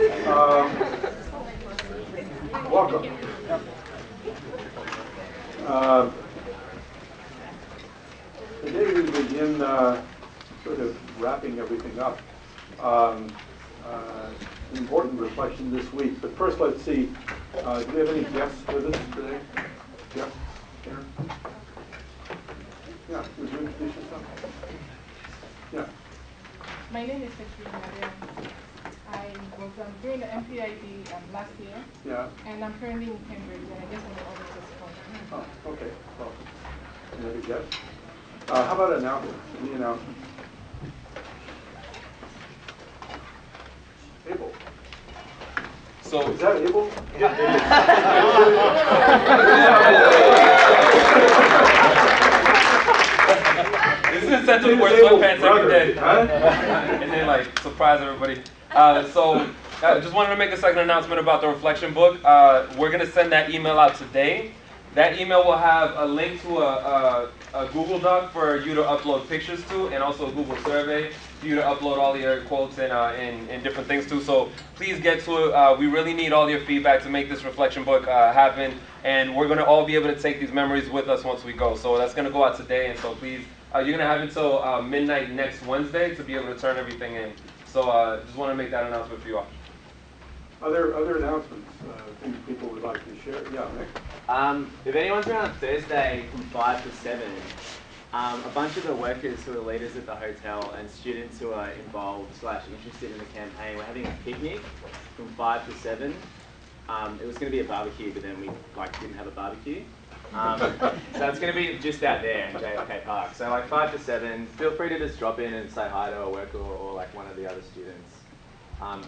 Um, Welcome. Uh, Today we begin uh, sort of wrapping everything up. Um, uh, Important reflection this week, but first let's see, uh, do we have any guests with us today? Here? Yeah, would you introduce yourself? Yeah. My name is Katrina Mariam. I was um, doing the MPID um, last year, Yeah, and I'm currently in Cambridge, and I just want to order this phone. oh, okay, well, any other? Uh, how about announcements, any announcements? Abel, So, is that Abel? this is incentive to wear Abel's sweatpants every brother, day. huh? and then like surprise everybody. Uh, so I just wanted to make a second announcement about the reflection book. Uh, we're gonna send that email out today. That email will have a link to a, a, a Google Doc for you to upload pictures to, and also a Google survey for you to upload all your quotes and, uh, and, and different things to. So please get to it. Uh, we really need all your feedback to make this reflection book uh, happen, and we're gonna all be able to take these memories with us once we go. So that's gonna go out today, and so please, uh, you're gonna have until uh, midnight next Wednesday to be able to turn everything in. So uh, just want to make that announcement for you all. Other, other announcements, uh, things people would like to share? Yeah, Nick? Um, if anyone's around Thursday from 5 to 7, um, a bunch of the workers who are leaders at the hotel and students who are involved slash interested in the campaign, we're having a picnic from 5 to 7. Um, it was going to be a barbecue, but then we like didn't have a barbecue. Um, so it's going to be just out there in JFK Park. So like 5 to 7, feel free to just drop in and say hi to a worker or, or like one of the other students. Um,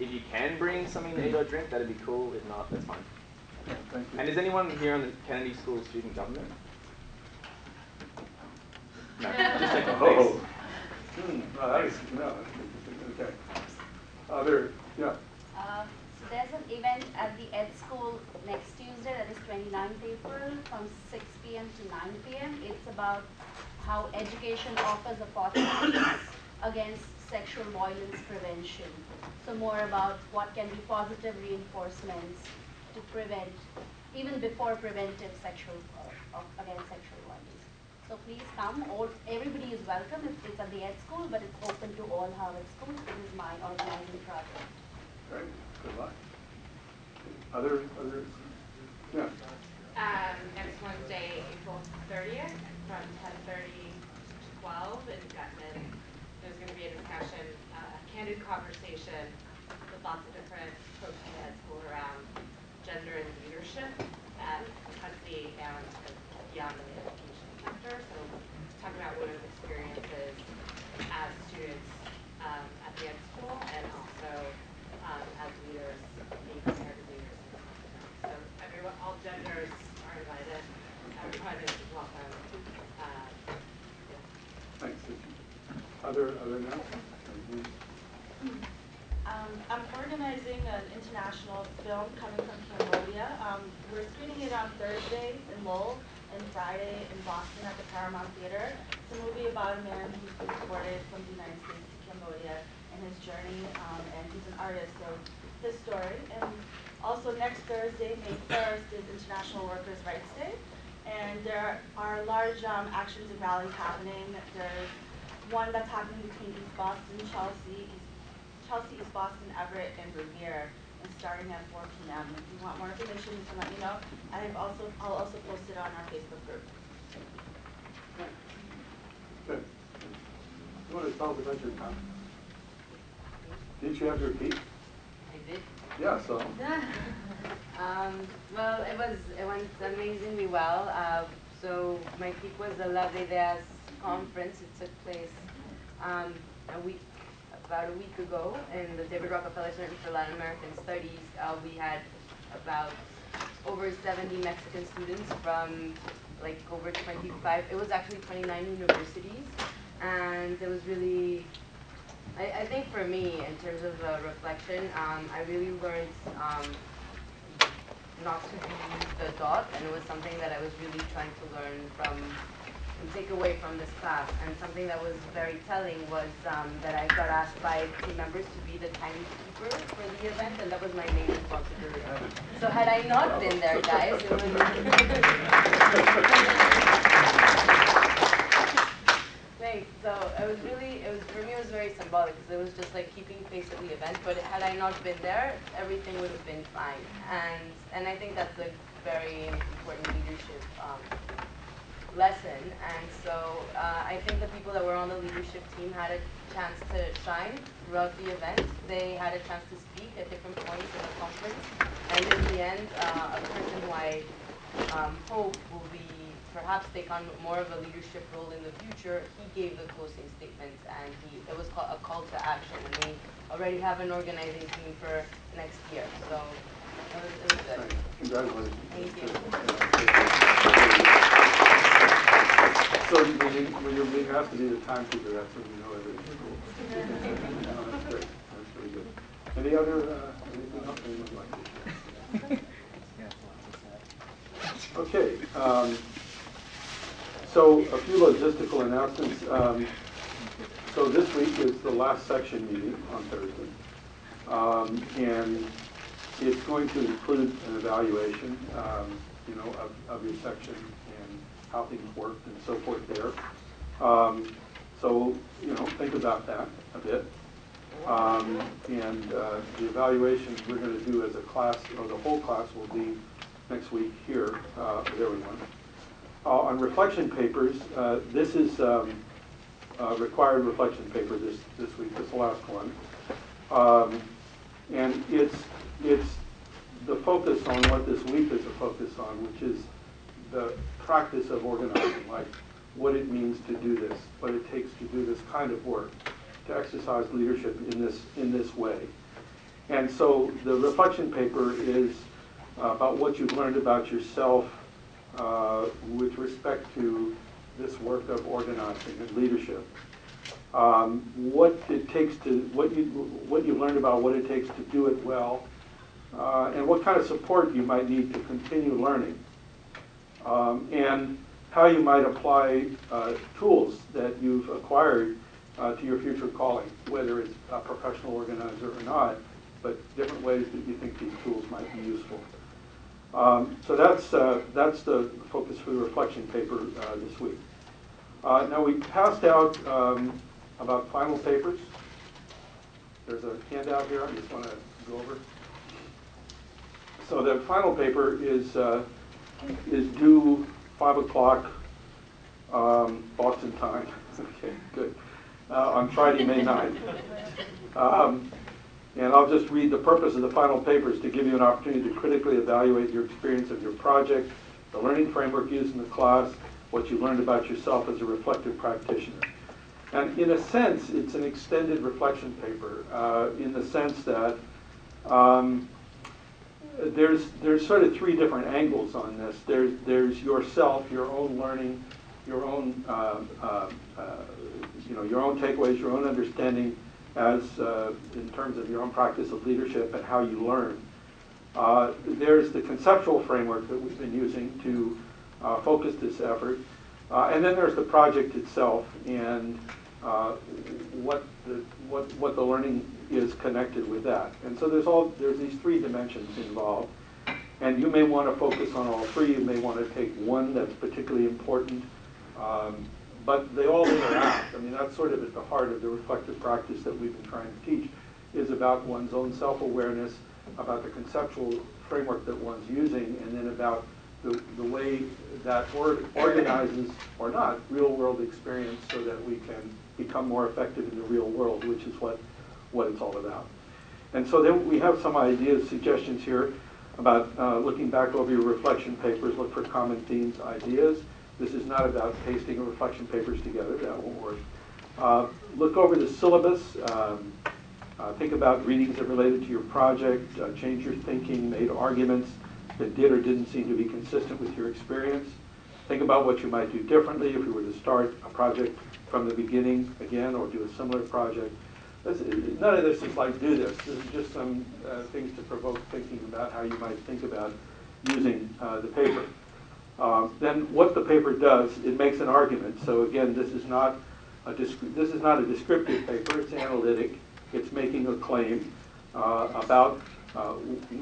if you can bring something to eat or drink, that'd be cool. If not, that's fine. Thank you. And is anyone here on the Kennedy School student government? No, just check the Oh. face. Hmm, well, that is, no, okay. Other, yeah, Uh, So there's an event at the Ed School next Tuesday, that is 29th April, from 6 PM to 9 PM. It's about how education offers opportunities against sexual violence prevention. So more about what can be positive reinforcements to prevent, even before preventive sexual, uh, against sexual violence. So please come, all, everybody is welcome, It's- it's at the Ed School, but it's open to all Harvard schools. This is my organizing project. great, good luck. Other, other, yeah, Um, next Wednesday, April thirtieth, from ten thirty to twelve in Gutman. There's gonna be a discussion, uh, candid conversation with lots of different folks from the school around gender and leadership at Hudson and beyond the education sector. So talk about women's experiences as students, um, at the ed school and also, um, as leaders, being prepared as leaders. So everyone, all genders are invited, everyone is welcome. Uh, yeah. thanks. Other, other announcements? I'm organizing an international film coming from Cambodia. Um, we're screening it on Thursday in Lowell and Friday in Boston at the Paramount Theater. It's a movie about a man who's been deported from the United States to Cambodia and his journey, um, and he's an artist, so his story. And also next Thursday, May 1st, is International Workers' Rights Day. And there are large um, actions and rallies happening. There's one that's happening between East Boston, Chelsea, East Chelsea, East Boston, Everett, and Revere, and starting at 4 p.m. If you want more information, you can let me know. And I've also, I'll also post it on our Facebook group. Good. You want to tell us about your town? Didn't you have your peak? I did. Yeah, so, Um, well, it was it went amazingly well. Uh, so my peak was the La Vedas conference. It took place um, a week, about a week ago, in the David Rockefeller Center for Latin American Studies. Uh, we had about over 70 Mexican students from like over 25. It was actually 29 universities, and it was really I, I think for me, in terms of uh, reflection, um, I really learned um, not to be the dot, and it was something that I was really trying to learn from take away from this class. And something that was very telling was um, that I got asked by team members to be the timekeeper for the event, and that was my main responsibility. So had I not been there, guys, it Thanks. So it was really, it was for me, it was very symbolic because it was just like keeping pace at the event. But had I not been there, everything would have been fine. And and I think that's a very important leadership um, lesson. And so uh, I think the people that were on the leadership team had a chance to shine throughout the event. They had a chance to speak at different points in the conference. And in the end, uh, a person who I um, hope will be perhaps take on more of a leadership role in the future. He gave the closing statements, and he it was called a call to action. And we already have an organizing team for next year, so it was, it was good. Congratulations. Thank you. So when you, when you're being asked to be the timekeeper, that's when you know everything's cool. No, That's great, that's really good. Any other, uh, anything else anyone would like to share? Okay, um, so a few logistical announcements. Um, so this week is the last section meeting on Thursday. Um, and it's going to include an evaluation, um, you know, of, of your section how things worked and so forth there. Um, so, you know, think about that a bit. Um, and, uh, the evaluation we're gonna do as a class, or the whole class will be next week here, uh, with everyone. Uh, on reflection papers, uh, this is, um, uh, required reflection paper this, this week, this last one. Um, and it's, it's the focus on what this week is a focus on, which is the practice of organizing, like what it means to do this, what it takes to do this kind of work, to exercise leadership in this, in this way. And so the reflection paper is uh, about what you've learned about yourself uh, with respect to this work of organizing and leadership. Um, what it takes to, what you, what you learned about what it takes to do it well, uh, and what kind of support you might need to continue learning. Um, and how you might apply uh, tools that you've acquired uh, to your future calling, whether it's a professional organizer or not, but different ways that you think these tools might be useful. Um, so that's, uh, that's the focus for the reflection paper uh, this week. Uh, now we passed out um, about final papers. There's a handout here I just want to go over. So the final paper is, uh, is due 5 o'clock um, Boston time. okay, good. Uh, on Friday, May 9th. Um, and I'll just read the purpose of the final papers to give you an opportunity to critically evaluate your experience of your project, the learning framework used in the class, what you learned about yourself as a reflective practitioner. And in a sense, it's an extended reflection paper uh, in the sense that um, there's, there's sort of three different angles on this. There's, there's yourself, your own learning, your own, uh, uh, uh, you know, your own takeaways, your own understanding as uh, in terms of your own practice of leadership and how you learn. Uh, there's the conceptual framework that we've been using to focus this effort. And then there's the project itself and what, the, what, what the learning is connected with that. And so there's, all, there's these three dimensions involved. And you may want to focus on all three. You may want to take one that's particularly important. Um, but they all interact. I mean, that's sort of at the heart of the reflective practice that we've been trying to teach, is about one's own self-awareness, about the conceptual framework that one's using, and then about the, the way that or, organizes, or not, real-world experience so that we can become more effective in the real world, which is what, what it's all about. And so then we have some ideas, suggestions here about uh, looking back over your reflection papers, look for common themes, ideas. This is not about pasting reflection papers together, that won't work. Uh, look over the syllabus, um, uh, think about readings that related to your project, uh, change your thinking, made arguments that did or didn't seem to be consistent with your experience. Think about what you might do differently if you were to start a project from the beginning again or do a similar project. None of this is like do this. This is just some uh, things to provoke thinking about how you might think about using uh, the paper. Um, Then what the paper does, it makes an argument. So again, this is not a, this is not a descriptive paper, it's analytic. It's making a claim uh, about uh,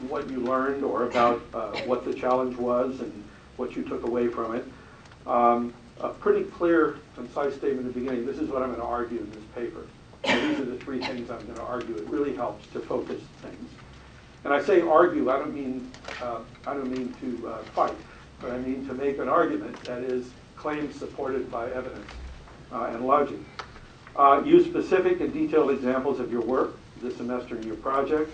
what you learned or about uh, what the challenge was and what you took away from it. Um, A pretty clear, concise statement at the beginning, this is what I'm going to argue in this paper. These are the three things I'm going to argue. It really helps to focus things. And I say argue, I don't mean, uh, I don't mean to uh, fight, but I mean to make an argument that is claims supported by evidence uh, and logic. Uh, Use specific and detailed examples of your work this semester in your project.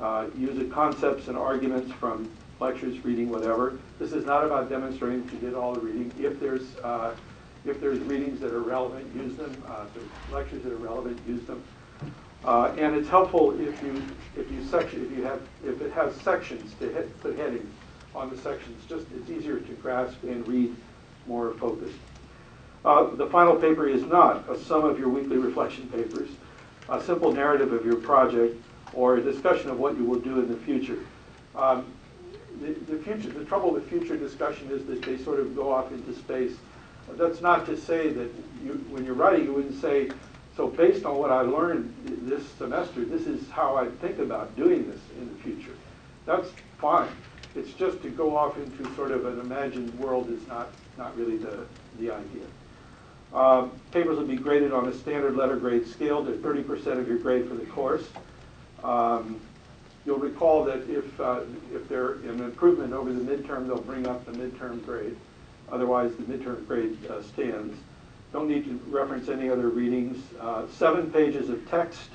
Uh, Use concepts and arguments from lectures, reading, whatever. This is not about demonstrating that you did all the reading. If there's, uh, if there's readings that are relevant, use them. Uh, If there's lectures that are relevant, use them. Uh, And it's helpful if you, if you section, if you have, if it has sections to hit, put headings on the sections, just, it's easier to grasp and read more focused. Uh, The final paper is not a sum of your weekly reflection papers, a simple narrative of your project, or a discussion of what you will do in the future. Um, The the future, the trouble with future discussion is that they sort of go off into space. That's not to say that you, when you're writing, you wouldn't say, so based on what I learned this semester, this is how I think about doing this in the future. That's fine. It's just to go off into sort of an imagined world is not, not really the, the idea. Um, Papers will be graded on a standard letter grade scale. Thirty percent of your grade for the course. Um, You'll recall that if, uh, if they're an improvement over the midterm, they'll bring up the midterm grade. Otherwise, the midterm grade uh, stands. Don't need to reference any other readings. Uh, Seven pages of text,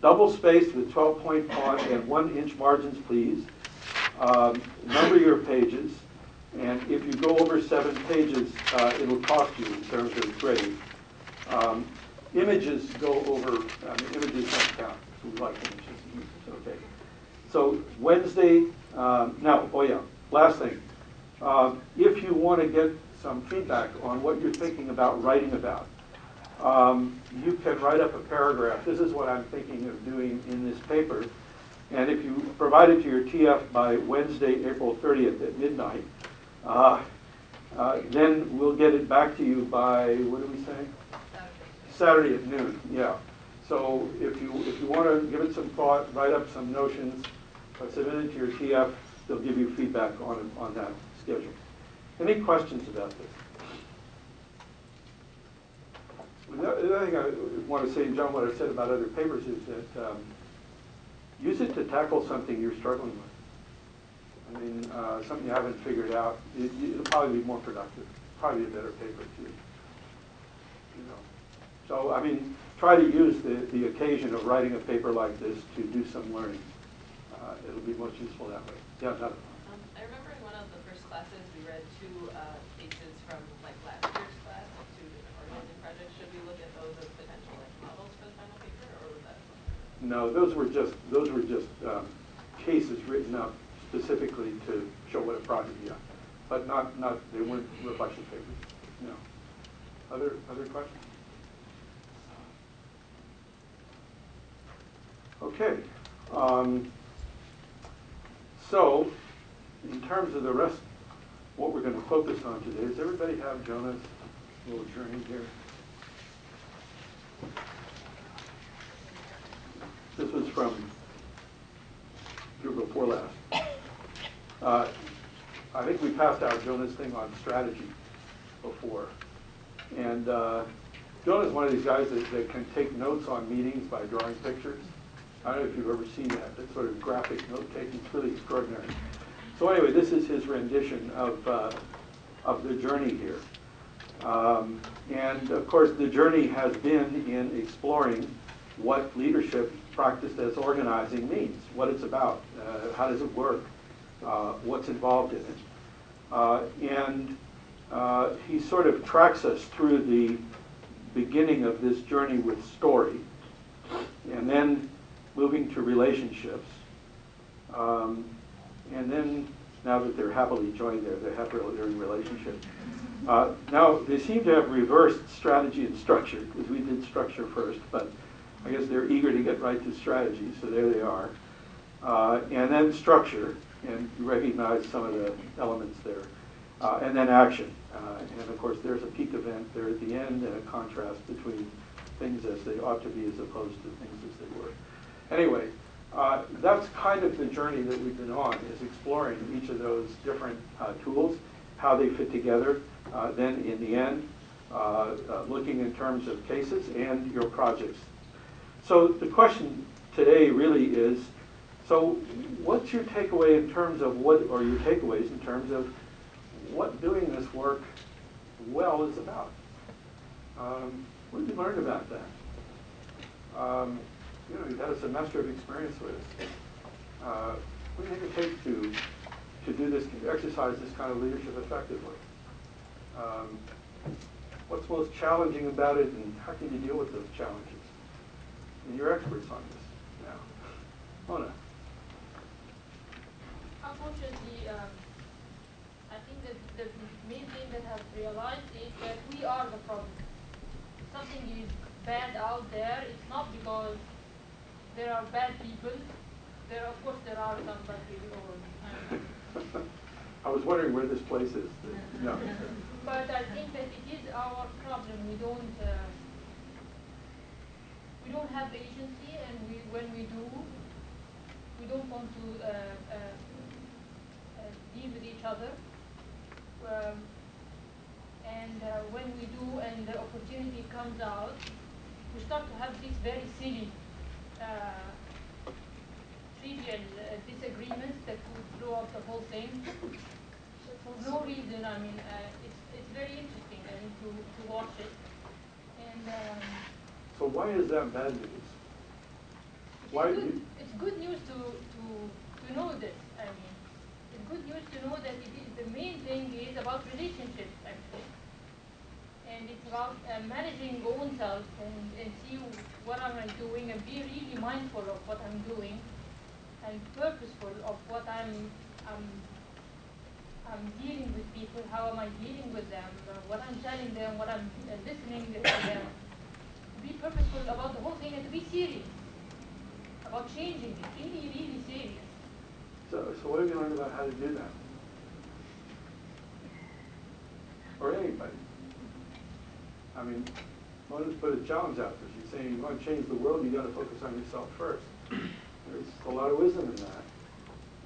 double spaced with 12-point font and one-inch margins, please. Um, Number your pages, and if you go over seven pages, uh, it'll cost you in terms of grade. Um, Images go over, I mean, images don't count, we like images, okay. So Wednesday, um, now, oh yeah, last thing. Um, If you want to get some feedback on what you're thinking about writing about, um, you can write up a paragraph. This is what I'm thinking of doing in this paper. And if you provide it to your TF by Wednesday, April 30th at midnight, uh, uh, then we'll get it back to you by, what do we say? Saturday at noon, yeah. So if you, if you want to give it some thought, write up some notions, uh, submit it to your TF, they'll give you feedback on, on that schedule. Any questions about this? The other thing I want to say, John, what I said about other papers is that um, use it to tackle something you're struggling with. I mean, uh, something you haven't figured out, it, it'll probably be more productive, probably a better paper too. You know, so, I mean, try to use the, the occasion of writing a paper like this to do some learning. Uh, It'll be most useful that way. Yeah, Jonathan? Um, I remember in one of the first classes, we read two uh, cases from like last year's class, like two different organizing projects. Should we look at those as potential like models for the final paper, or was that? No, those were just, those were just um, cases written up specifically to show what a project, yeah. But not, not, they weren't reflection papers, no. Other, other questions? Okay. um, So, in terms of the rest, what we're going to focus on today, does everybody have Jonah's little journey here? From year before last. Uh, I think we passed out Jonah's thing on strategy before. And uh, Jonah's one of these guys that, that can take notes on meetings by drawing pictures. I don't know if you've ever seen that, that sort of graphic note-taking, it's really extraordinary. So anyway, this is his rendition of, uh, of the journey here. Um, And of course, the journey has been in exploring what leadership practiced as organizing means, what it's about, uh, how does it work, uh, what's involved in it. Uh, And uh, he sort of tracks us through the beginning of this journey with story, and then moving to relationships. Um, And then, now that they're happily joined there, they're happily they're in relationship. Uh, Now, they seem to have reversed strategy and structure, because we did structure first, but I guess they're eager to get right to strategy, so there they are. Uh, And then structure, and you recognize some of the elements there. uh, and then action. Uh, And of course, there's a peak event there at the end and a contrast between things as they ought to be as opposed to things as they were. Anyway, uh, that's kind of the journey that we've been on, is exploring each of those different uh, tools, how they fit together. Uh, Then in the end, looking in terms of cases and your projects. So the question today really is, so what's your takeaway in terms of what, or your takeaways in terms of what doing this work well is about? Um, What have you learned about that? Um, You know, you've had a semester of experience with us. Uh, What do you think it takes to, to do this, to exercise this kind of leadership effectively? Um, What's most challenging about it and how can you deal with those challenges? And you're experts on this now. Mona? Unfortunately, um, I think that the main thing that I've realized is that we are the problem. Something is bad out there, it's not because there are bad people. There, of course, there are some bad people, I was wondering where this place is. No. but I think that it is our problem. We don't, uh, we don't have agency, and we, when we do, we don't want to uh, uh, uh, deal with each other. Um, and uh, when we do, and the opportunity comes out, we start to have these very silly, uh, trivial uh, disagreements that could blow up the whole thing. For no reason, I mean, it's, it's very interesting, I mean, to, to watch it. And um, So why is that bad news? it's Why good, it's good news to, to, to know this, I mean. It's good news to know that it is, the main thing is about relationships, actually. And it's about uh, managing own self and, and see what am I doing and be really mindful of what I'm doing and purposeful of what I'm, I'm, I'm dealing with people, how am I dealing with them, what I'm telling them, what I'm uh, listening to them. Be purposeful about the whole thing and to be serious about changing it, really, really serious. So, so what have you learned about how to do that? Or anybody? I mean, Mona's put a challenge out there. She's saying, you want to change the world, you got to focus on yourself first. There's a lot of wisdom in that.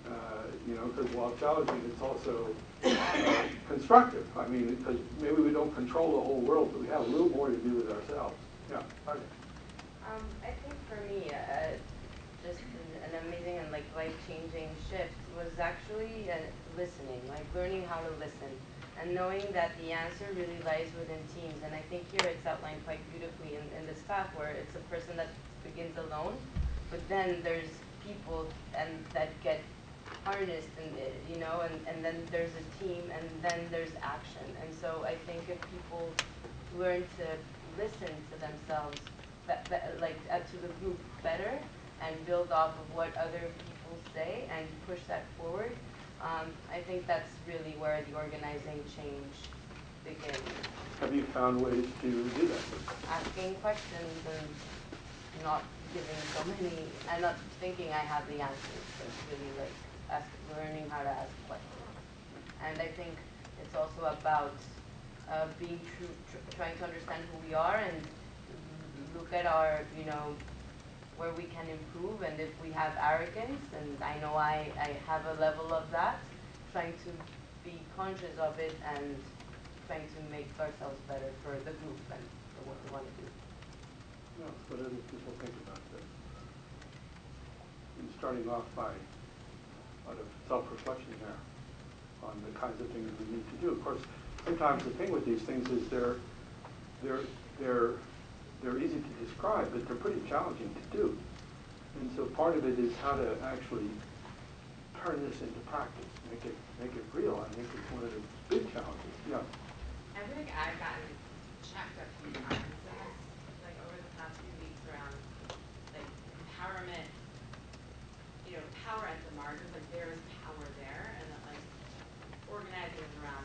Uh, you know, because while challenging, it's also uh, constructive. I mean, because maybe we don't control the whole world, but we have a little more to do with ourselves. Yeah. Um, I think for me, uh, just an, an amazing and like life-changing shift was actually uh, listening, like learning how to listen, and knowing that the answer really lies within teams. And I think here it's outlined quite beautifully in, in the staff, where it's a person that begins alone, but then there's people and that get harnessed, and uh, you know, and, and then there's a team, and then there's action. And so I think if people learn to listen to themselves, like uh, to the group better, and build off of what other people say and push that forward. Um, I think that's really where the organizing change begins. Have you found ways to do that? Asking questions and not giving so many, and not thinking I have the answers, but really like ask, learning how to ask questions. And I think it's also about uh, being true, tr- trying to understand who we are and look at our, you know, where we can improve and if we have arrogance, and I know I, I have a level of that, trying to be conscious of it and trying to make ourselves better for the group and for what we want to do. No, what other people think about this? And starting off by a lot of self-reflection there on the kinds of things we need to do. Of course, sometimes the thing with these things is they're, they're, they're, they're easy to describe, but they're pretty challenging to do. And so part of it is how to actually turn this into practice, make it, make it real. I think it's one of the big challenges, yeah. I like I've gotten checked a few times in this, like over the past few weeks around like empowerment, you know, power at the margins, like there is power there and that like organizing is around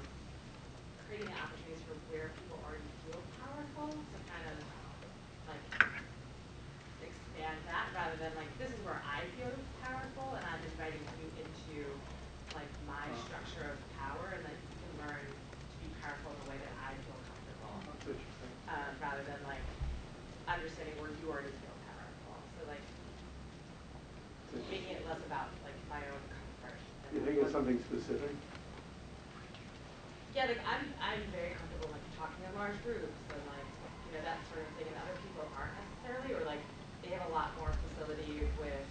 creating opportunities for where people already feel powerful to kind of like expand that rather than like, this is where I feel powerful and I'm inviting you into like my structure of power and that you can learn something specific? Yeah, like I'm, I'm very comfortable like talking in large groups and like, you know, that sort of thing, and other people aren't necessarily, or like, they have a lot more facility with,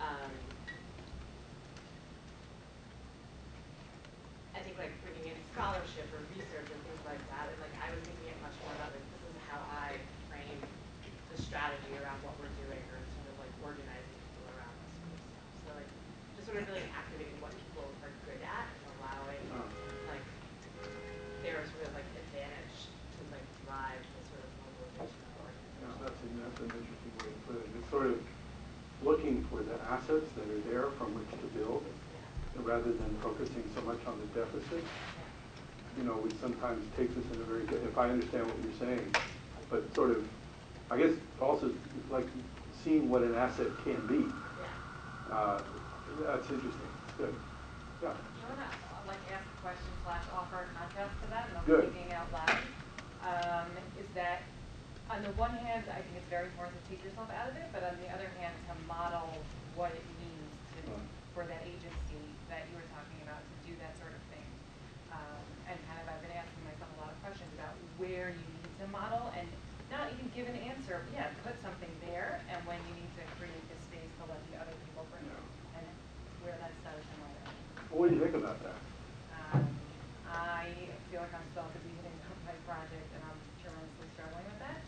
um, I think like bringing in scholarship or research and things like that, and like, I was thinking it much more about like, this is how I frame the strategy around what we're doing, or sort of like organizing people around this sort of stuff. So like, just sort of really activating what people are good at and allowing like their sort of like advantage to like drive the sort of mobilization of Yeah, organizations. that's, an- that's an interesting way to put it. It's sort of looking for the assets that are there from which to build, rather than focusing so much on the deficit. You know, which sometimes takes us in a very, good- if I understand what you're saying, but sort of, I guess also like seeing what an asset can be. Uh, That's interesting, good. Yeah, I wanna, I'd like to ask a question slash offer a contrast to that, and I'm Good. thinking out loud. Um, is that, on the one hand, I think it's very important to take yourself out of it, but on the other hand, to model what it means to, Right. for that agency that you were talking about, to do that sort of thing. Um, and kind of, I've been asking myself a lot of questions about where you need to model, and not even give an answer, but yeah, put something there, and when you need to create the space to let the other people bring it, and where that's done in my what do you think about that? um, I feel like I'm still at the beginning of my project and I'm tremendously struggling with that.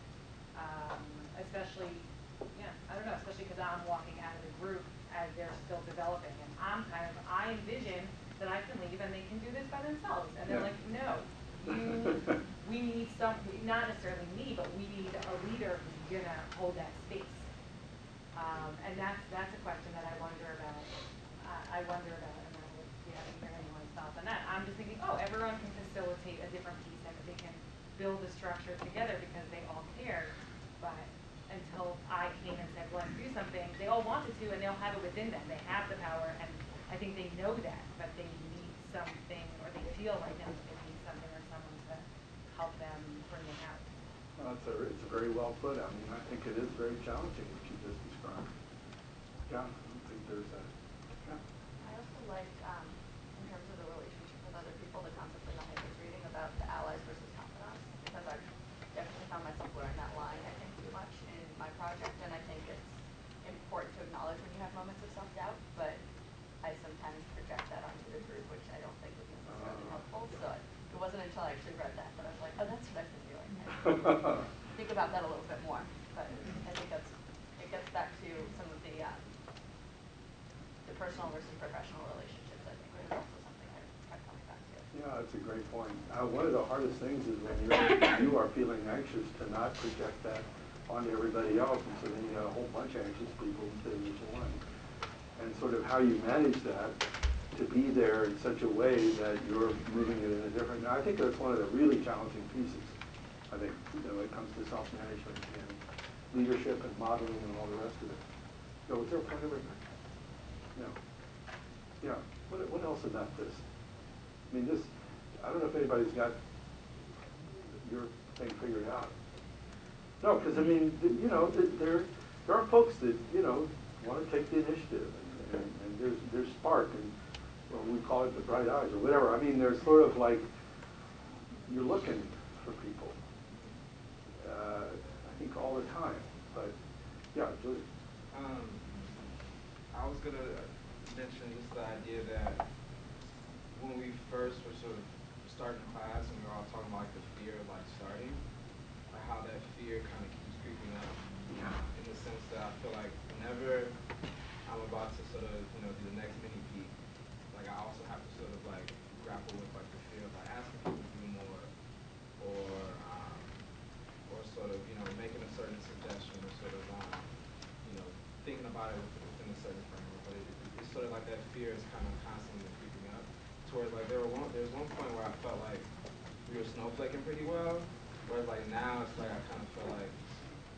Um, especially, yeah, I don't know, especially because I'm walking out of the group as they're still developing and I'm kind of, I envision that I can leave and they can do this by themselves. And they're Yeah. like, no, you, we need some, not necessarily me, but we need a leader who's gonna hold that space. Um, and that's, that's a question that I wonder about, I, I wonder about, and I would, yeah, hear anyone's thoughts on that. I'm just thinking, oh, everyone can facilitate a different piece, and they can build a structure together because they all care. But until I came and said, let's do something, they all wanted to, and they'll have it within them, they have the power, and I think they know that, but they need something, or they feel like they need something or someone to help them bring it out. Well, it's a, it's very well put. I mean, I think it is very challenging what you just described. Yeah, I don't think there's a, yeah. I also liked, um, in terms of the relationship with other people, the concept in the I was reading about the allies versus confidants, because I've definitely found myself blurring that line, I think, too much in my project, and I think it's important to acknowledge when you have moments of self-doubt, but I sometimes project that onto the group, which I don't think is necessarily Uh. helpful, so it wasn't until I actually read that that I was like, oh, that's what I've been doing. I Think about that a little bit more, but I think that's, it gets back to some of the, um, the personal versus professional relationships, I think, was also something I kept coming back to. Yeah, that's a great point. Uh, one of the hardest things is when you're, you are feeling anxious to not project that onto everybody else, and so then you have a whole bunch of anxious people instead of just one. And sort of how you manage that, to be there in such a way that you're moving it in a different, I think that's one of the really challenging pieces, I think, you know, when it comes to self-management and leadership and modeling and all the rest of it. So is there a point of here? No. Yeah, what, what else about this? I mean, this, I don't know if anybody's got your thing figured out. No, because I mean, you know, th- there, there are folks that, you know, want to take the initiative and, and, and there's, there's spark and, well, we call it the bright eyes or whatever. I mean, there's sort of like, you're looking for people. Uh, I think all the time, but, yeah. Um, I was gonna mention just the idea that when we first were sort of starting class and we were all talking about like the fear of like starting, like how that fear kind of keeps creeping up. In the sense that I feel like whenever I'm about to sort of, you know, do the next mini peak, like I also have to sort of like grapple with like the fear of like asking people to do more or um, or sort of, you know, making a certain suggestion or sort of um, you know, thinking about it within a certain framework. But it, it, it's sort of like that fear is kind of constantly creeping up. Towards like there were one there was one point where I felt like were pretty well. Whereas like now it's like I kind of feel like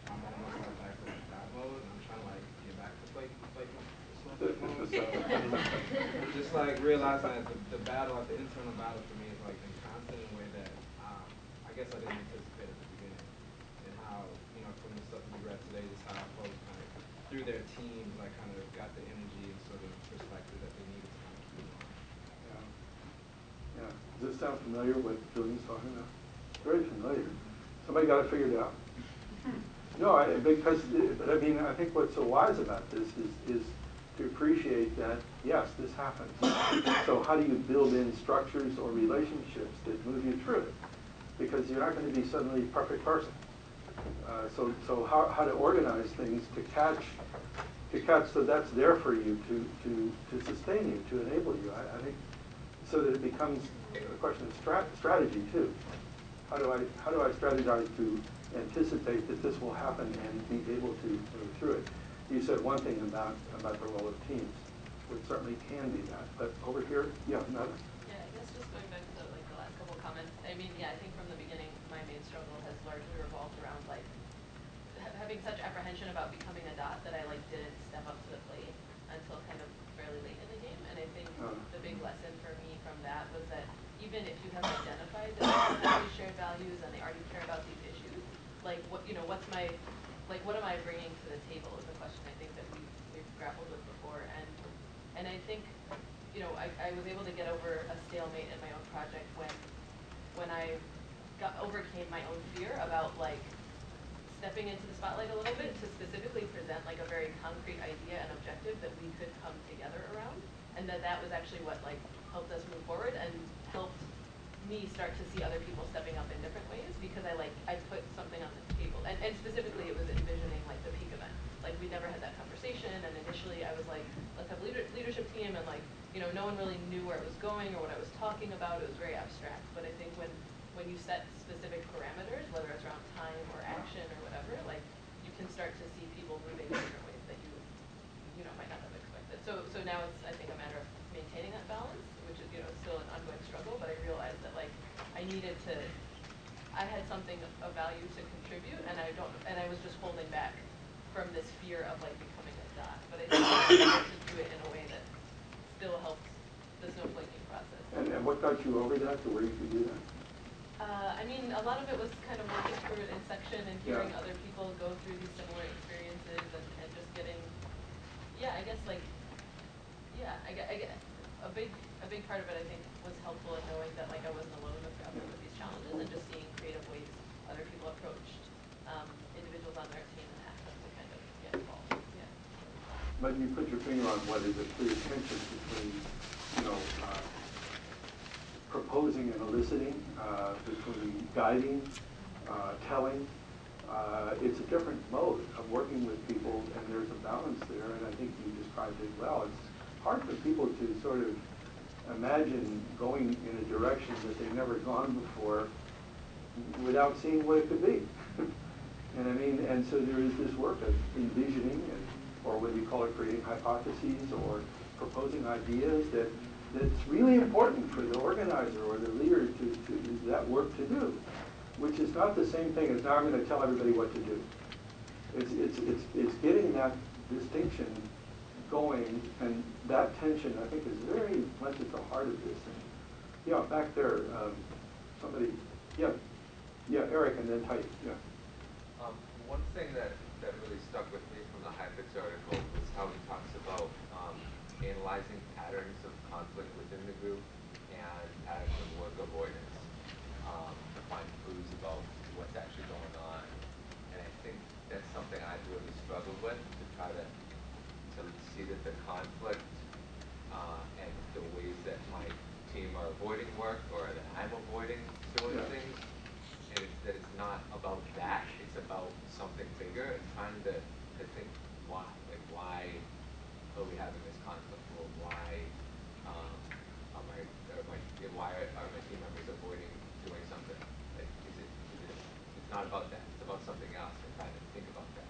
I'm almost like back to that mode and I'm trying to like get back to flake flaking snowflake mode. So just like realizing that the, the battle, like the internal battle for me is like been constant in a way that um, I guess I didn't anticipate at the beginning. And how, you know, from the stuff we read today, just how folks kind of through their teams like kind of got the energy and sort of perspective that they needed to kind of keep on. This sound familiar, what Julian's talking about? Very familiar. Somebody got it figured out? No, I, because, but I mean, I think what's so wise about this is, is to appreciate that, yes, this happens. So how do you build in structures or relationships that move you through it? Because you're not gonna be suddenly a perfect person. Uh, so, so how, how to organize things to catch, to catch, so that's there for you to, to, to sustain you, to enable you, I, I think, so that it becomes a question of strat, strategy too. How do I, how do I strategize to anticipate that this will happen and be able to move through it? You said one thing about, about the role of teams, which certainly can be that, but over here, yeah, another. Yeah, I guess just going back to like the last couple of comments, I mean, yeah, I think from the beginning, my main struggle has largely revolved around like having such apprehension about becoming a dot that I like didn't step up to the plate until kind of fairly late in the game. And I think Oh. the big lesson for me from that was that even if you have identified that people have these shared values and they already care about these issues, like what, you know, what's my, like what am I bringing to the table is a question I think that we, we've grappled with before. And, and I think, you know, I, I was able to get over a stalemate in my own project when, when I got, overcame my own fear about like stepping into the spotlight a little bit to specifically present like a very concrete idea and objective that we could come together around. And that that was actually what like helped us move forward and helped me start to see other people stepping up in different ways because I like, I put something on the table. And, and specifically it was envisioning like the peak event. Like we never had that conversation and initially I was like, let's have a leader, leadership team and like, you know, no one really knew where it was going or what I was talking about. It was very abstract. But I think when, when you set specific parameters, whether it's around time or action or whatever, like you can start to see people moving in different ways that you, you know, might not have expected. So, so now it's, I think, a matter of maintaining that balance, which is, you know, still an ongoing struggle, but I realized that like I needed to, I had something of value to contribute and I don't, and I was just holding back from this fear of like becoming a dot. But I think I to do it in a way that still helps the snowflaking process. And, and what got you over that to where you could do that? Uh, I mean, a lot of it was kind of working through it in section and hearing Yeah. other people go through these similar experiences and, and just getting, yeah, I guess like, yeah, I get, I get, a big, a big part of it, I think, was helpful in knowing that like I wasn't alone with grappling with these challenges and just seeing creative ways other people approached, um, individuals on their team and asked them to kind of get involved, yeah. But you put your finger on what is a clear tension between, you know, uh, proposing and eliciting, uh, between guiding, uh, telling. Uh, It's a different mode of working with people, and there's a balance there, and I think you described it well. It's hard for people to sort of imagine going in a direction that they've never gone before without seeing what it could be. And I mean, and so there is this work of envisioning and, or whether you call it creating hypotheses or proposing ideas that, that's really important for the organizer or the leader to, to, that work to do. Which is not the same thing as now I'm gonna tell everybody what to do. It's, it's, it's, it's getting that distinction going and that tension, I think, is very much at the heart of this. And, Yeah, back there, um, somebody, yeah, yeah, Eric and then Tyke, yeah. Um, one thing that, that really stuck with me from the Heifetz article was how he talks about, um, analyzing patterns of conflict within the group and patterns of work avoidance, um, to find clues about what's actually going on. And I think that's something I've really struggled with, to try to, to see that the conflict, uh, and the ways that my team are avoiding work, or that I'm avoiding doing Yeah. things, and it's, that it's not about that, it's about something bigger, and trying to, to think why, like why are we having this conflict, or why, um, are my, are my, yeah, why are, are my team members avoiding doing something? Like, is it, is it, it's not about that, it's about something else, and trying to think about that.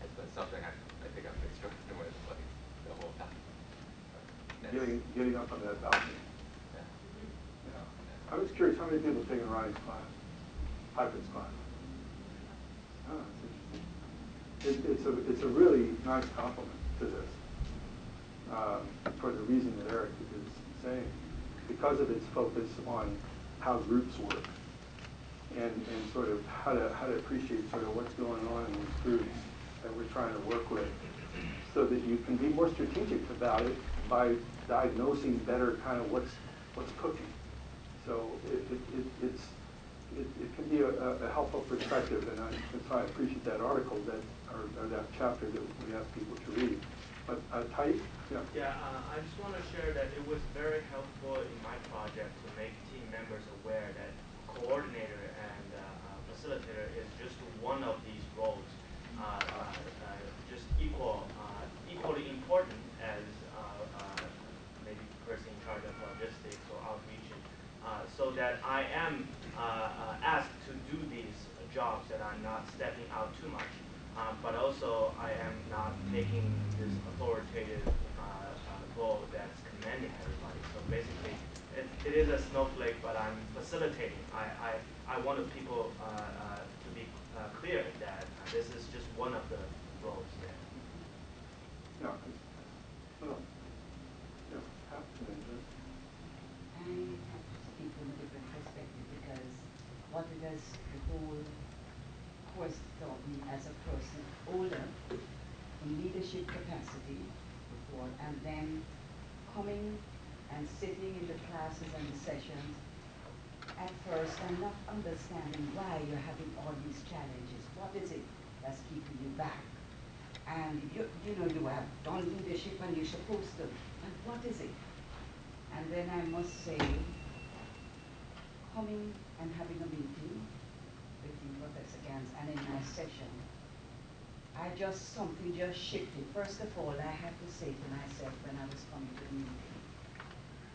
Has been something I, I think I've been struggling with, like, the whole time. But that's- Getting, up on that balcony. yeah. I was curious, how many people have taken Ronnie's class, Heifetz's class? Oh, that's interesting. It, it's a, it's a really nice compliment to this, um, for the reason that Eric is saying, because of its focus on how groups work and, and sort of how to, how to appreciate sort of what's going on in these groups that we're trying to work with, so that you can be more strategic about it by diagnosing better kind of what's, what's cooking. So it, it, it, it's, it, it can be a, a helpful perspective, and I, that's I appreciate that article that, or, or that chapter that we ask people to read. But, uh, Type, yeah. Yeah, uh, I just want to share that it was very helpful in my project to make team members aware that coordinator and uh, uh, facilitator is just one of these roles, uh, uh, uh, just equal, uh, equally important as uh, uh, maybe person in charge of logistics or outreach, uh, so that I am uh, uh, asked to do these jobs that I'm not stepping out too much. Uh, but also, I am not taking this authoritative uh, role that's commanding everybody. So basically, it, it is a snowflake, but I'm facilitating. I, I, I wanted people to be clear that this is just one of the roles there. Yeah. Oh. Yeah. Happy to mention. I have to speak from a different perspective because what it has the whole course taught me as a person older in leadership before and then coming and sitting in the classes and the sessions at first and not understanding why you're having all these challenges. What is it that's keeping you back? And you, you know, you have done leadership and you're supposed to. And what is it? And then I must say, coming and having a meeting with you, Professor Ganz, and in my session, I just, something just shifted. First of all, I had to say to myself when I was coming to the meeting,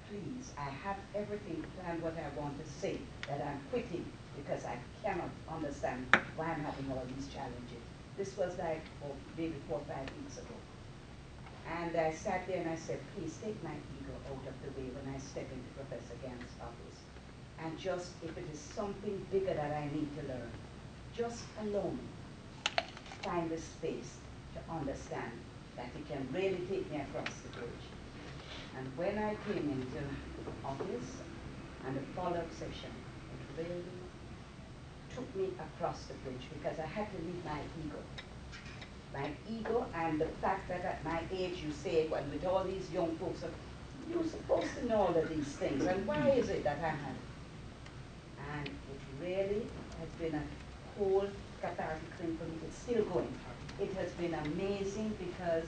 please, I have everything planned what I want to say, that I'm quitting because I cannot understand why I'm having all these challenges. This was like, oh, maybe four or five weeks ago. And I sat there and I said, please take my ego out of the way when I step into Professor Ganz's office. And just, if it is something bigger that I need to learn, just allow me find the space to understand that it can really take me across the bridge. And when I came into office and the follow-up session, it really took me across the bridge because I had to leave my ego. My ego and the fact that at my age you say, well, with all these young folks, you're supposed to know all of these things, and why is it that I have? And it really has been a whole thing for me. It's still going. It has been amazing because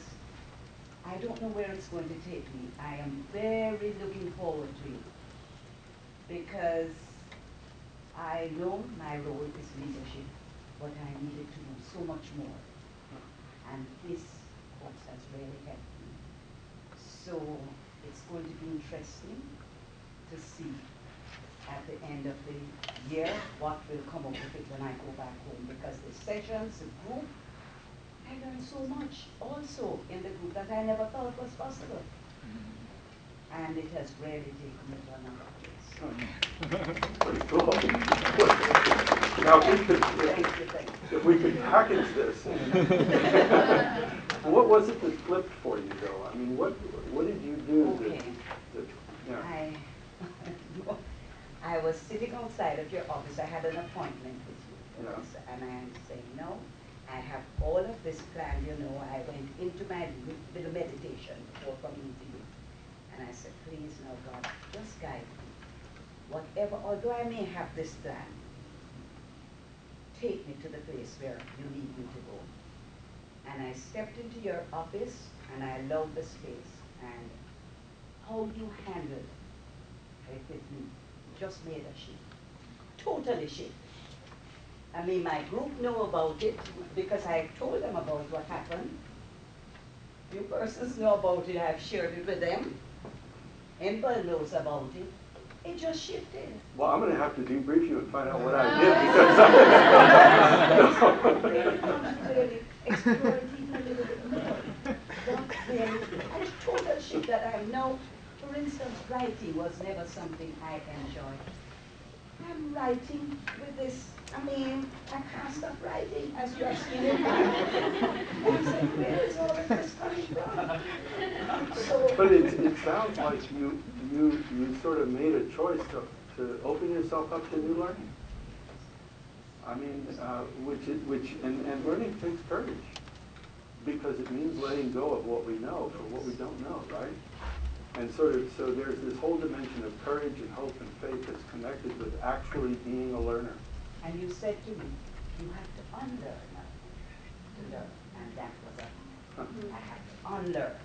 I don't know where it's going to take me. I am very looking forward to it because I know my role is leadership, but I needed to do so much more. And this course has really helped me. So it's going to be interesting to see at the end of the year what will come up with it when I go back home because the sessions, the group, I learned so much also in the group that I never thought was possible. Mm-hmm. And it has really taken me to another place. Pretty cool. Now, if we could, Thank you, thank you. if we could package this. What was it that flipped for you, though? I mean, what, what did you do that, Okay. that, yeah. I, I was sitting outside of your office, I had an appointment with you. Professor, and I am saying, no, I have all of this planned, you know, I went into my little meditation before coming to you. And I said, please, now God, just guide me. Whatever, although I may have this plan, take me to the place where you need me to go. And I stepped into your office and I loved the space and how you handled it with me just made a shift. Totally shift. I mean, my group know about it because I told them about what happened. Few persons know about it, I've shared it with them. Ember knows about it. It just shifted. Well, I'm gonna have to debrief you and find out what I ah. did because. Really explore it even a little bit more. But really, I told her shift that I know, for instance, writing was never something I enjoyed. I'm writing with this, I mean, I can't stop writing as you have seen it. I'm saying, where is all of this coming from? So, But it, it sounds like you, you, you sort of made a choice to, to open yourself up to new learning. I mean, uh, which, it- which, and, and learning takes courage, because it means letting go of what we know for what we don't know, right? And sort of, so there's this whole dimension of courage and hope and faith that's connected with actually being a learner. And you said to me, you have to unlearn to learn. And that was a, I have to unlearn.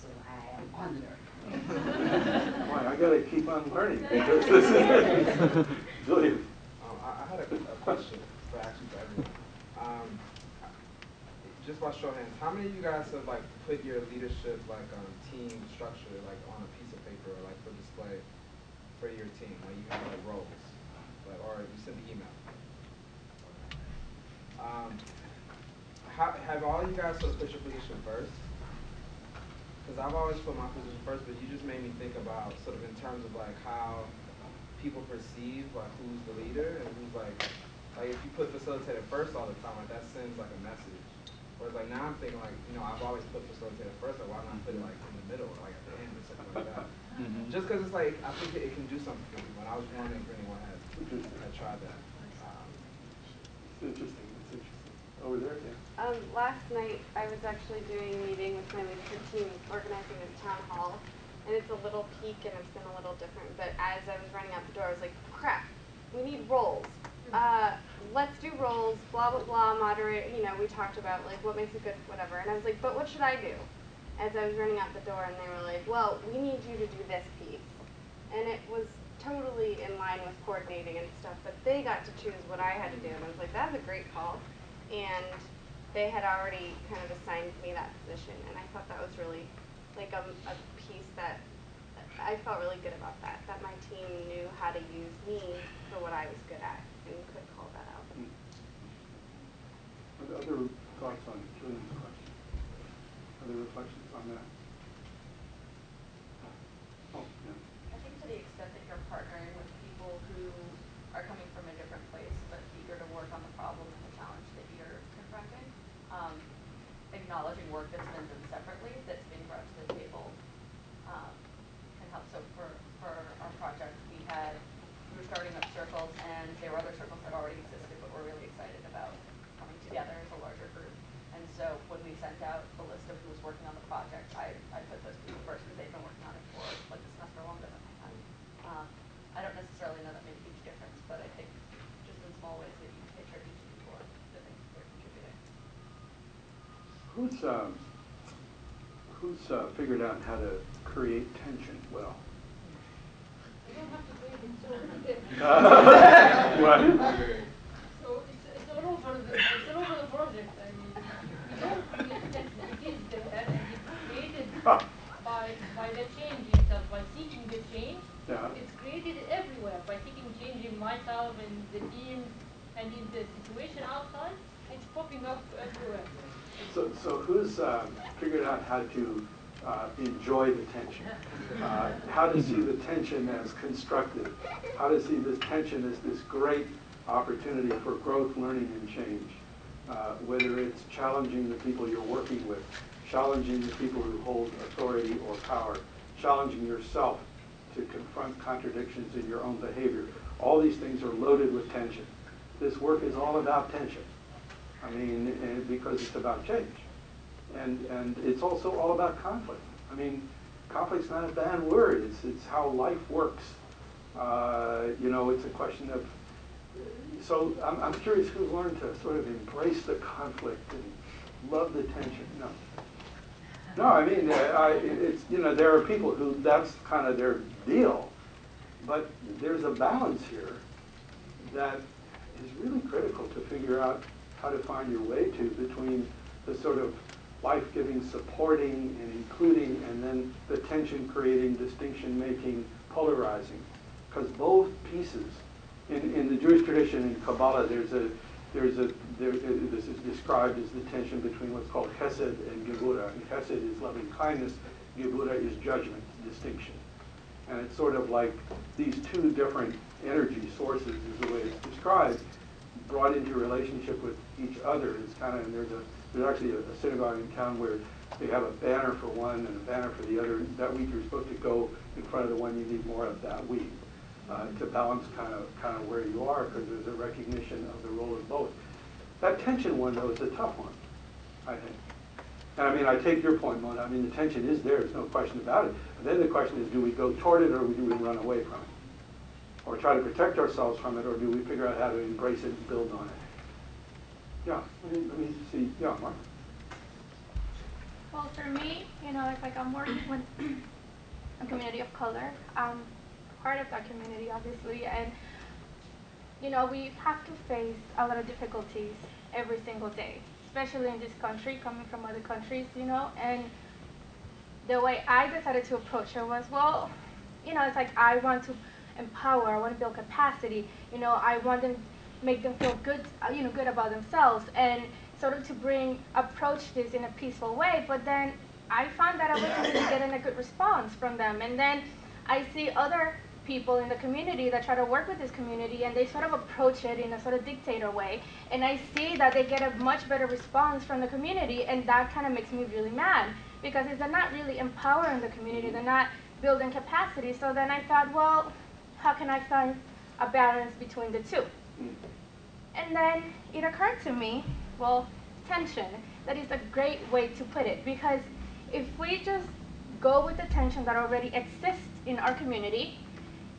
So I am unlearning. Boy, I gotta keep on learning because this is, Julian. Um, I, I had a, a question for actually for everyone. Um, just by show hands, how many of you guys have like put your leadership like um, team structure like on a piece of paper or like for display for your team? Like you have like roles, like or you send the email. Um, how, have all you guys sort of put your position first? Because I've always put my position first, but you just made me think about sort of in terms of like how people perceive like who's the leader and who's like like if you put facilitator first all the time, like that sends like a message. Whereas like now I'm thinking like, you know, I've always put facilitator first, like why not put it like in the middle or like at the end or something like that. Mhm. Just because it's like I think that it can do something for people. And I was wondering if anyone had had tried that. Um, It's interesting, it's interesting. Over there, yeah. Um, last night, I was actually doing a meeting with my leadership team, organizing this town hall, and it's a little peak and it's been a little different, but as I was running out the door, I was like, crap, we need roles. Uh, let's do roles, blah, blah, blah, moderate, you know, we talked about like what makes a good whatever, and I was like, but what should I do? As I was running out the door, and they were like, well, we need you to do this piece. And it was totally in line with coordinating and stuff, but they got to choose what I had to do, and I was like, that's a great call. And they had already kind of assigned me that position, and I thought that was really like a, a piece that I felt really good about that, that my team knew how to use me for what I was good at and could call that out. Other- thoughts on Julian's question? Other reflections on that? Oh, yeah. I think to the extent that you're partnering with people who are coming from a different place but eager to work on the problem and the challenge that you're confronting, um, acknowledging work that's been done separately, that's being brought to the table, um, can help. So for, for our project, we had, we were starting up circles and there were other circles that already existed but were really excited about coming together as a larger group. And so when we sent out the list of who was working on the project, I, I put those people first because they've been working on it for like a semester longer than I have. Um, I don't necessarily know that made a huge difference, but I think just in small ways that you can picture each of people and the things that they're contributing. Who's, um, who's uh, figured out how to create tension well? You don't have to create it, so it's, What? so it's, it's all over the, it's all over the project, I mean, you don't create tension, it is there, and it's created by, by the change itself, by seeking the change. Yeah. It's created everywhere, by seeking change in myself and the team, and in the situation outside, it's popping up everywhere. So, so who's um, figured out how to uh, enjoy the tension? Uh, how to see the tension as constructive? How to see this tension as this great opportunity for growth, learning, and change? Uh, whether it's challenging the people you're working with, challenging the people who hold authority or power, challenging yourself to confront contradictions in your own behavior. All these things are loaded with tension. This work is all about tension. I mean, because it's about change. And, and it's also all about conflict. I mean, conflict's not a bad word. It's, it's how life works. Uh, you know, it's a question of, so I'm, I'm curious who's learned to sort of embrace the conflict and love the tension. No. No, I mean, uh, I, it's, you know, there are people who that's kind of their deal. But there's a balance here that is really critical to figure out how to find your way to between the sort of life-giving, supporting, and including, and then the tension-creating, distinction-making, polarizing. Because both pieces, in, in the Jewish tradition in Kabbalah, there's a, there's a, there, this is described as the tension between what's called chesed and gevura. And chesed is loving kindness, gevura is judgment, distinction. And it's sort of like these two different energy sources is the way it's described, brought into relationship with each other. It's kind of, and there's a, there's actually a, a synagogue in town where they have a banner for one and a banner for the other. That week you're supposed to go in front of the one you need more of that week uh, to balance kind of kind of where you are because there's a recognition of the role of both. That tension one though is a tough one, I think. And I mean, I take your point, Mona, I mean, the tension is there, there's no question about it. And then the question is, do we go toward it or do we run away from it? Or try to protect ourselves from it, or do we figure out how to embrace it and build on it? Let me, see, yeah? Well, for me, you know, it's like I'm working with a community of color. I'm part of that community, obviously, and you know, we have to face a lot of difficulties every single day, especially in this country, coming from other countries, you know, and the way I decided to approach it was, well, you know, it's like I want to empower, I want to build capacity, you know, I want to make them feel good, uh, you know, good about themselves, and sort of to bring, approach this in a peaceful way, but then I found that I wasn't really getting a good response from them, and then I see other people in the community that try to work with this community and they sort of approach it in a sort of dictator way. And I see that they get a much better response from the community and that kind of makes me really mad because they're not really empowering the community. They're not building capacity. So then I thought well how can I find a balance between the two and then it occurred to me well tension that is a great way to put it because if we just go with the tension that already exists in our community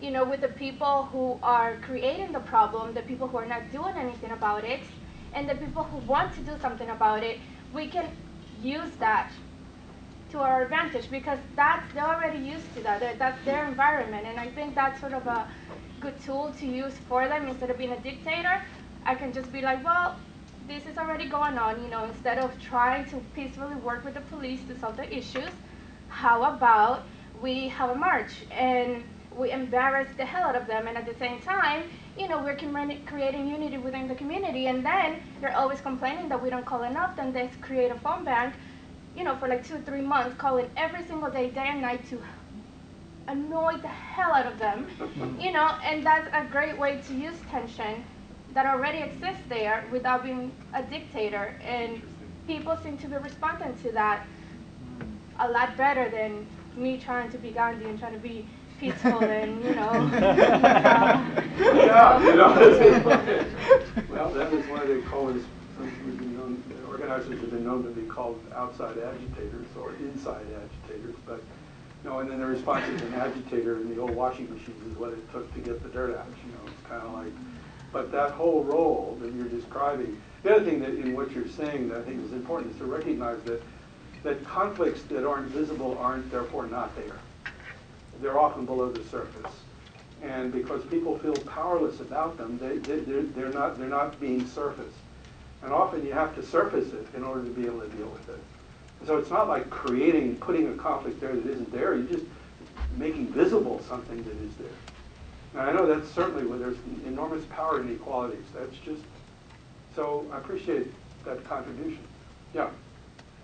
you know, with the people who are creating the problem, the people who are not doing anything about it, and the people who want to do something about it, we can use that to our advantage because that's they're already used to that. That's their environment, and I think that's sort of a good tool to use for them instead of being a dictator. I can just be like, well, this is already going on. You know, instead of trying to peacefully work with the police to solve the issues, how about we have a march and we embarrass the hell out of them, and at the same time, you know, we're creating unity within the community, and then they're always complaining that we don't call enough, then they create a phone bank, you know, for like two, three months, calling every single day, day and night to annoy the hell out of them, you know, and that's a great way to use tension that already exists there without being a dictator, and people seem to be responding to that a lot better than me trying to be Gandhi and trying to be peaceful and, you know. yeah, you know. well, that is why they call us, we've been known, organizers have been known to be called outside agitators or inside agitators, but no, and then the response is an agitator and the old washing machines is what it took to get the dirt out, you know, it's kind of like, but that whole role that you're describing, the other thing that in what you're saying that I think is important is to recognize that that conflicts that aren't visible aren't therefore not there they're often below the surface. And because people feel powerless about them, they, they, they're, they're, not, they're not being surfaced. And often you have to surface it in order to be able to deal with it. So it's not like creating, putting a conflict there that isn't there. You're just making visible something that is there. And I know that's certainly where there's enormous power inequalities. That's just, so I appreciate that contribution. Yeah.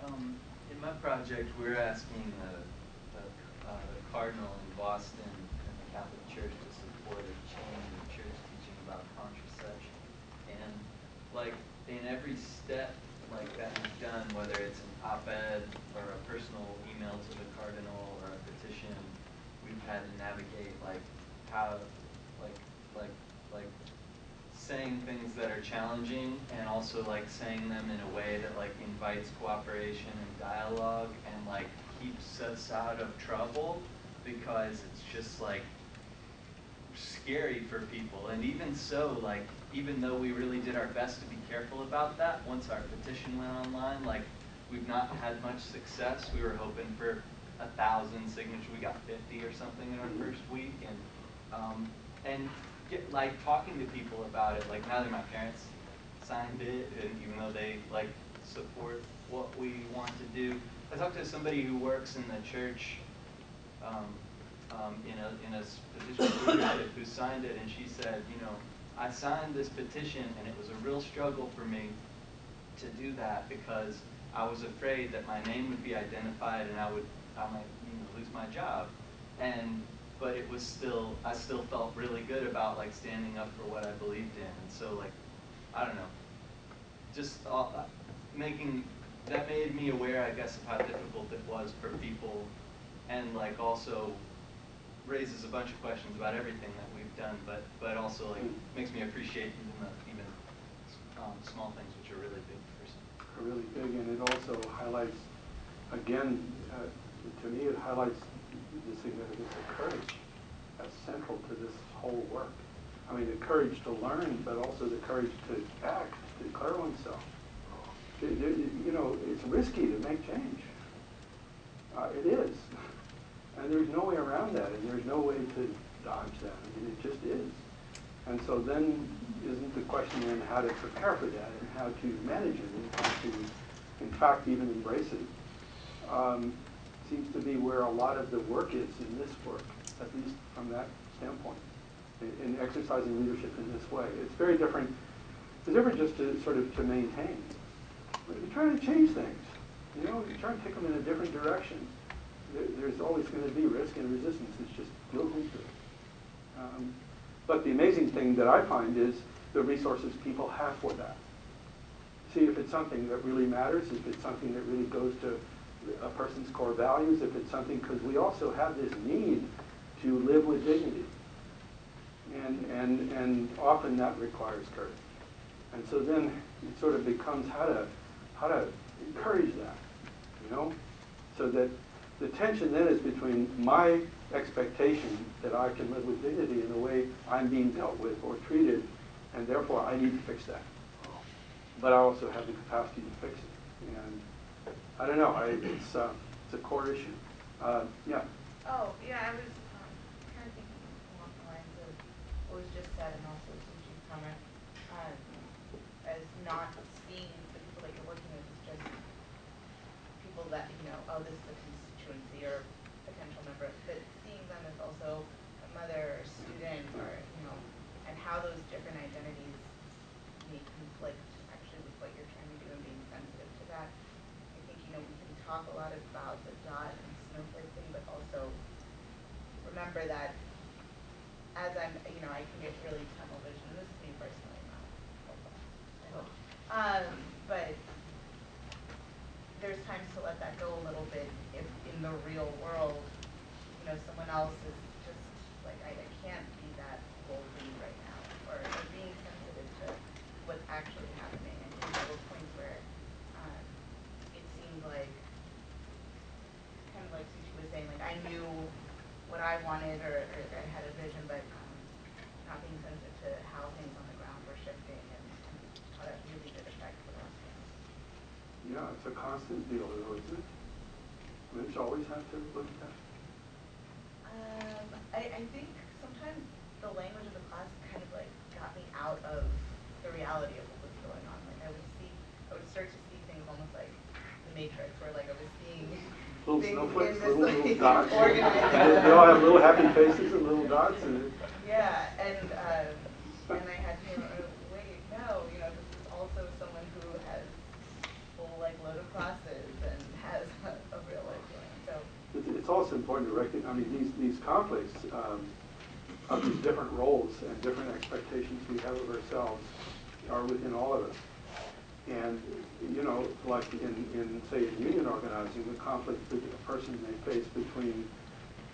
Um, in my project, we're asking the, the, uh, the cardinal in Boston and the Catholic Church to support a change in church teaching about contraception. And like in every step like that we've done, whether it's an op-ed or a personal email to the cardinal or a petition, we've had to navigate like how like like like saying things that are challenging and also like saying them in a way that like invites cooperation and dialogue and like keeps us out of trouble because it's just like scary for people. And even so, like, even though we really did our best to be careful about that, once our petition went online, like, we've not had much success. We were hoping for a thousand signatures. We got 50 or something in our first week. And, um, and get, like, talking to people about it, like, neither my parents signed it, and even though they, like, support what we want to do. I talked to somebody who works in the church um, um, in a in a petition who signed it, and she said, you know, I signed this petition, and it was a real struggle for me to do that because I was afraid that my name would be identified, and I would I might you know lose my job, and but it was still I still felt really good about like standing up for what I believed in, and so like I don't know, just uh, making that made me aware, I guess, of how difficult it was for people. And like also raises a bunch of questions about everything that we've done, but but also like makes me appreciate even the even um, small things which are really big. Are really big, and it also highlights again, uh, to me, it highlights the significance of courage as central to this whole work. I mean, the courage to learn, but also the courage to act, to declare oneself. You- know, it's risky to make change. Uh, It is. And there's no way around that, and there's no way to dodge that. I mean, it just is. And so then, isn't the question then how to prepare for that, and how to manage it, and how to, in fact, even embrace it? Um, Seems to be where a lot of the work is in this work, at least from that standpoint, in- in exercising leadership in this way. It's very different, it's ever just to sort of to maintain. But you're trying to change things, you know, you're trying to take them in a different direction. There, there's always going to be risk and resistance, it's just built into it. Um, But the amazing thing that I find is the resources people have for that. See, if it's something that really matters, if it's something that really goes to a person's core values, if it's something, because we also have this need to live with dignity. And, and, and often that requires courage. And so then it sort of becomes how to, how to encourage that, you know? So that the tension then is between my expectation that I can live with dignity in the way I'm being dealt with or treated, and therefore I need to fix that. But I also have the capacity to fix it. And I don't know, I, it's, uh, it's a core issue. Uh, yeah. Oh, yeah, I was um, kind of thinking along the lines of what was just said and also Suchi's comment, um, as not seeing the people that you're working with as just people that, you know, oh, this is a constituency or potential member, but seeing them as also a mother or student or, you know, and how those different identities may conflict actually with what you're trying to do and being sensitive to that. I think, you know, we can talk a lot about the dot and snowflake thing, but also remember that as I'm, you know, I can get really tunnel vision, this is me personally, not. Um, but there's times to let that go a little bit if in the real world, you know, someone else is just like, I, I can't be that boldly right now, or, or being sensitive to what's actually happening. And there were points where, um, it seemed like, kind of like Suchi was saying, like I knew what I wanted or, or I had a vision, but um, not being sensitive to how things on the ground were shifting and, and how that really did affect the rest of us. Yeah, it's a constant deal, though, isn't it? Always have to look at that. Um, I, I think sometimes the language of the class kind of like got me out of the reality of what was going on. Like I would see, I would start to see things almost like the Matrix, where like I was seeing Little things snowflakes, little, like little dots. They they all have little happy faces and little dots and Yeah, and um, and I had to uh, wait, no, you know, this is also someone who has full like load of classes and has a, a real life going. So it's, it's also important to recognize, I mean, these, these conflicts, um, of these different roles and different expectations we have of ourselves are within all of us. And, you know, like in, in, say, in union organizing, the conflict that a person may face between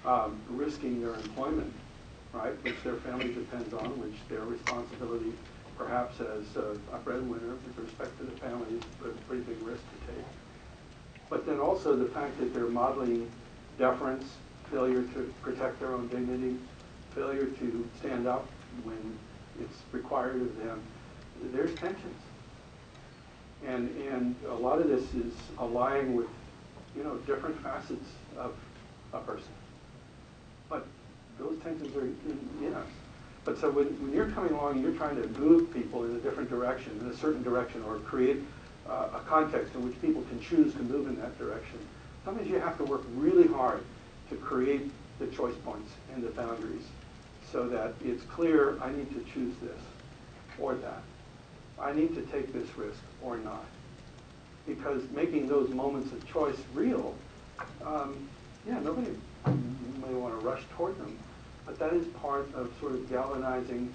um, risking their employment, right, which their family depends on, which their responsibility perhaps as a a breadwinner with respect to the family is a pretty big risk to take. But then also the fact that they're modeling deference, failure to protect their own dignity, failure to stand up when it's required of them, there's tensions. And, and a lot of this is aligning with, you know, different facets of a person. But those tensions are in, us. But so when, when you're coming along and you're trying to move people in a different direction, in a certain direction, or create uh, a context in which people can choose to move in that direction, sometimes you have to work really hard to create the choice points and the boundaries so that it's clear I need to choose this or that. I need to take this risk or not. Because making those moments of choice real, um, yeah, nobody may want to rush toward them, but that is part of sort of galvanizing,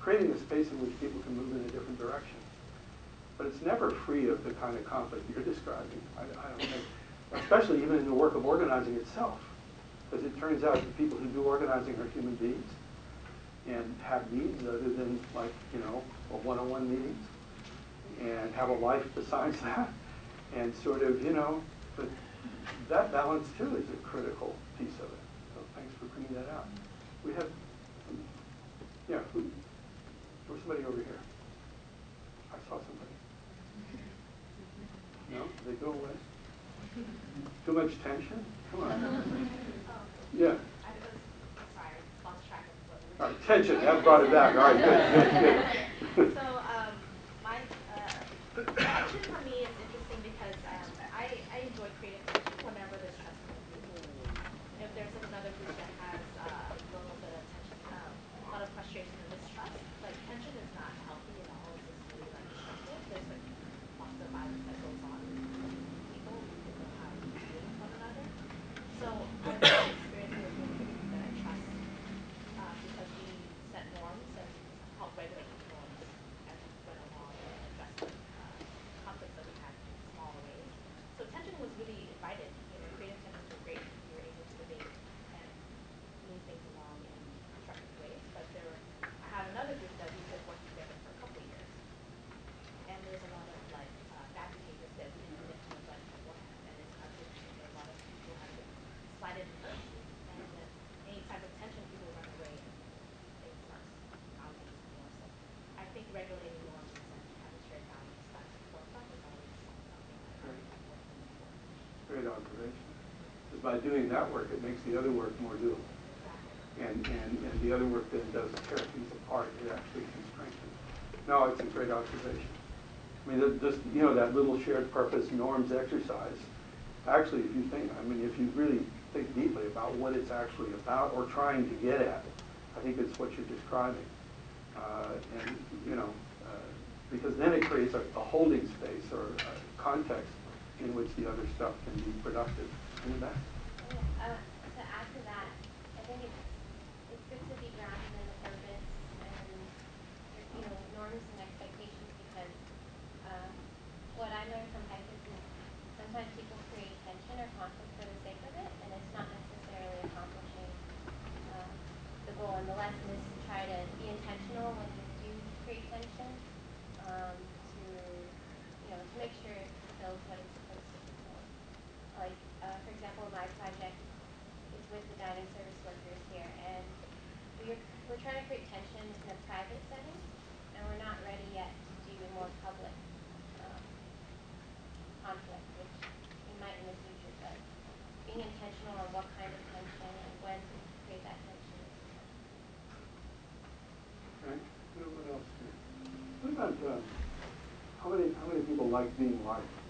creating a space in which people can move in a different direction. But it's never free of the kind of conflict you're describing. I, I don't think, especially even in the work of organizing itself, because it turns out that people who do organizing are human beings and have needs other than like, you know, a one-on-one meetings and have a life besides that and sort of, you know, but that balance too is a critical piece of it. So thanks for bringing that out. We have, yeah, who, there was somebody over here. I saw somebody. No, Did they go away? Too much tension? Come on. Yeah. I was, sorry, lost track of what we were. All right, tension, that brought it back. All right, good, good, good. So, um, my, uh, tension for me is interesting because, um, I, I enjoy creating tension whenever there's trust in the group. If there's another group that has, uh, a little bit of tension, um, a lot of frustration and mistrust, like tension is not healthy at all, it's just really like destructive. There's like lots of violence that goes on between people, people know how to deal with one another. So, I've had experience with a group that I trust, uh, because we set norms and help regulate the norms as we went along and addressed uh, conflicts that we had in smaller ways. So tension was really invited. You know, creative tensions were great. We were able to debate and move things along in constructive ways. But there were, I have another group that we've been working together for a couple of years. And there's a lot of like uh, bad behaviors that we didn't nip to the bud beforehand. And it's unfortunate that a lot of people have been slighted and hurt. And that any type of tension, people run away and things start mounting some more. So I think regulating norms and having shared values that's the forefront is always something that I think is working for. Great observation. Because by doing that work, it makes the other work more doable. And, and, and the other work then doesn't tear things apart, it actually can strengthen. No, it's a great observation. I mean, just, you know, that little shared purpose norms exercise, actually, if you think, I mean, if you really think deeply about what it's actually about or trying to get at, I think it's what you're describing. Uh, and, you know, uh, because then it creates a, a holding space or a context in which the other stuff can be productive. In the back? Uh, to add to that, I think it's, good to be grounded in the purpose and, you know, norms and expectations because, um, what I learned from is sometimes people create tension or conflict for the sake of it, and it's not necessarily accomplishing, uh, the goal. And the lesson is to try to be intentional when you do create tension, um, to, you know, to make sure it fulfills what it's supposed to fulfill. Like, uh, for example, my project is with the dining service workers here, and we're, we're trying to create tension in a private setting, and we're not ready yet to do a more public, um, conflict, which we might in the future, but being intentional on what kind of tension and when to create that tension. Okay, what else? What about, uh, how many, how many people like being liked?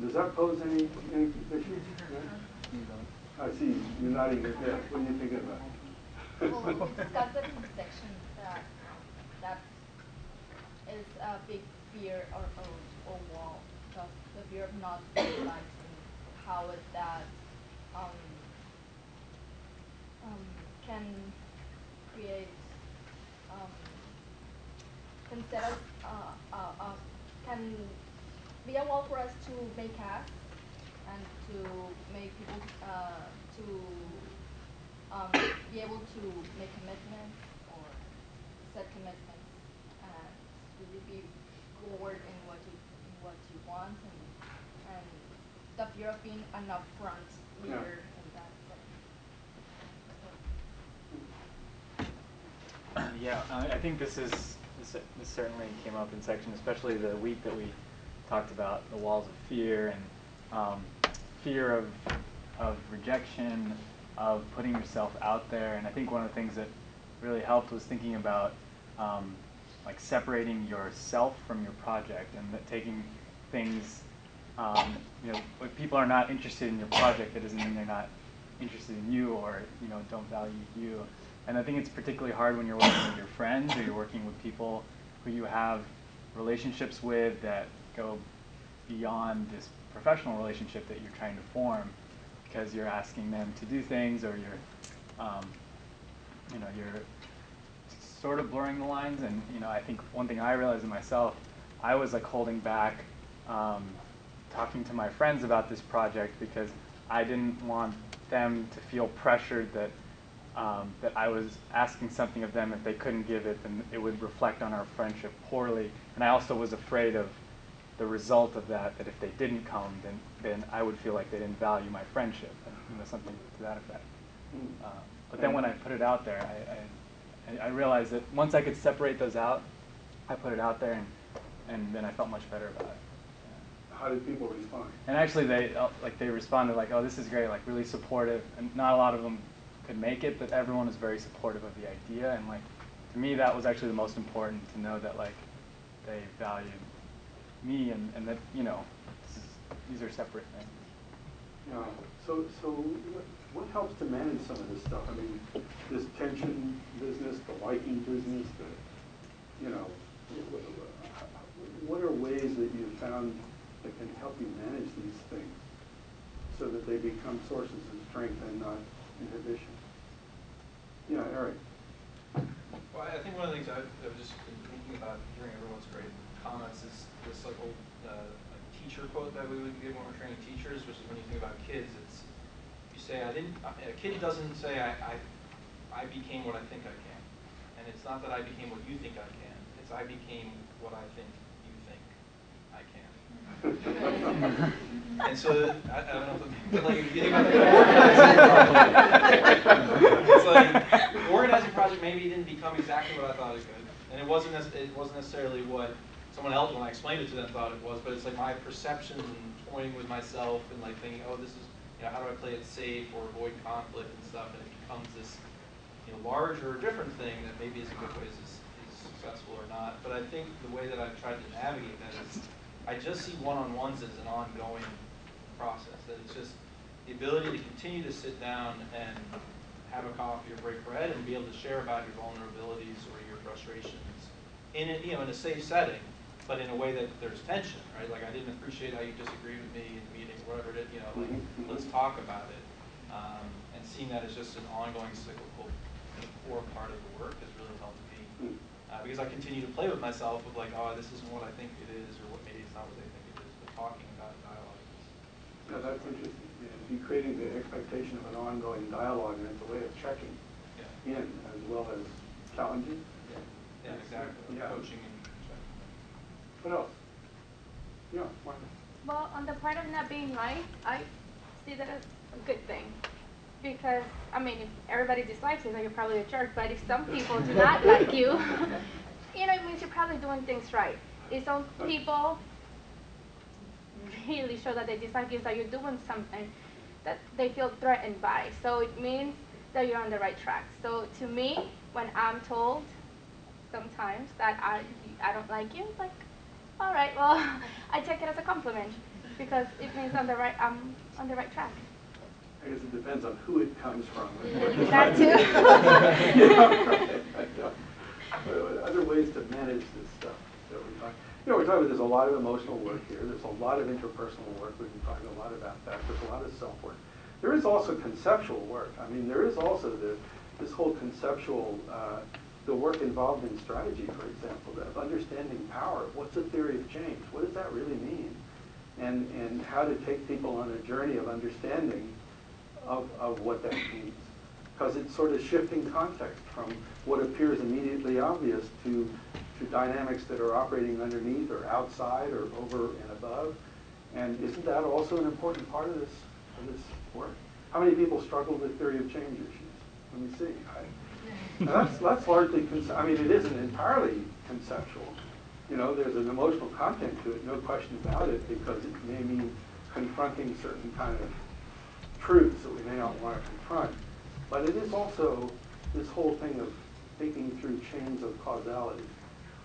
Does that pose any, any issues? Yeah? I see, you're nodding your head, what are you thinking about? Well, we discussed it in section that, that is a big fear or, or, or wall, because the fear of not liked how is that, um, um, can create, um, can set us, uh, uh, uh, can be a wall for us to make tasks and to make people, uh, to, um, be able to make commitments or set commitments and really be forward in what you, in what you want and, and the fear of being an upfront Yeah. leader in that setting. Yeah, I, I think this is, this, this certainly came up in section, especially the week that we talked about the walls of fear and um, fear of, of rejection, of putting yourself out there. And I think one of the things that really helped was thinking about um, like separating yourself from your project and taking things, um, you know, if people are not interested in your project, that doesn't mean they're not interested in you or, you know, don't value you. And I think it's particularly hard when you're working with your friends or you're working with people who you have relationships with that go beyond this professional relationship that you're trying to form because you're asking them to do things or you're, um, you know, you're sort of blurring the lines. And, you know, I think one thing I realized in myself, I was like holding back um, talking to my friends about this project because I didn't want them to feel pressured that um, that I was asking something of them if they couldn't give it, then it would reflect on our friendship poorly. And I also was afraid of the result of that, that if they didn't come, then, then I would feel like they didn't value my friendship, and, you know, something to that effect. Mm. Uh, but then when I put it out there, I, I, I realized that once I could separate those out, I put it out there, and, and then I felt much better about it. How did people respond? And actually, they uh, like they responded like, "Oh, this is great! Like really supportive." And not a lot of them could make it, but everyone was very supportive of the idea. And like to me, that was actually the most important to know that like they valued me and, and that you know this is, these are separate things. Yeah, so, so what, what helps to manage some of this stuff? I mean, this tension business, the liking business, the, you know, what are ways that you've found that can help you manage these things so that they become sources of strength and not inhibition? Yeah, Eric. Well, I think one of the things I've, I've just been thinking about hearing everyone's great comments is this like old uh, teacher quote that we would give when we're training teachers, which is when you think about kids, it's you say I didn't. A kid doesn't say I, I I became what I think I can, and it's not that I became what you think I can. It's I became what I think you think I can. and so I, I don't know, but like if you think about the it's like the organizing project maybe didn't become exactly what I thought it could, and it wasn't it wasn't necessarily what someone else when I explained it to them thought it was, but it's like my perceptions and toying with myself and like thinking, oh, this is you know how do I play it safe or avoid conflict and stuff, and it becomes this you know larger different thing that maybe isn't good ways is, is successful or not. But I think the way that I've tried to navigate that is I just see one-on-ones as an ongoing process. That it's just the ability to continue to sit down and have a coffee or break bread and be able to share about your vulnerabilities or your frustrations in a, you know in a safe setting, but in a way that there's tension, right? Like I didn't appreciate how you disagreed with me in the meeting, whatever it is, you know, like let's talk about it. Um, and seeing that as just an ongoing cyclical core part of the work has really helped me. Uh, because I continue to play with myself of like, oh, this isn't what I think it is, or what maybe it's not what they think it is, but talking about dialogue is. Yeah, that's interesting. Yeah, you're creating the expectation of an ongoing dialogue, and it's a way of checking Yeah. in as well as challenging. Yeah, exactly. Yeah. Coaching and. What else? Yeah, Martha. Well, on the part of not being liked, I see that as a good thing. Because, I mean, if everybody dislikes you, then you're probably a jerk. But if some people do not like you, you know, it means you're probably doing things right. If some people really show that they dislike you, that you're doing something that they feel threatened by. So it means that you're on the right track. So to me, when I'm told sometimes that I, I don't like you, like, all right, well, I take it as a compliment because it means I'm the right, I'm on the right track. I guess it depends on who it comes from. That too. Yeah, right. Other ways to manage this stuff that we talk. You know, we're talking, about there's a lot of emotional work here. There's a lot of interpersonal work. We've been talking a lot about that. There's a lot of self-work. There is also conceptual work. I mean, there is also the, this whole conceptual, uh, the work involved in strategy, for example, of understanding power. What's a theory of change? What does that really mean? And, and how to take people on a journey of understanding of, of what that means. Because it's sort of shifting context from what appears immediately obvious to, to dynamics that are operating underneath or outside or over and above. And isn't that also an important part of this, of this work? How many people struggle with theory of change issues? Let me see. I, now that's, that's largely, I mean, it isn't entirely conceptual. You know, there's an emotional content to it, no question about it, because it may mean confronting certain kind of truths that we may not want to confront. But it is also this whole thing of thinking through chains of causality,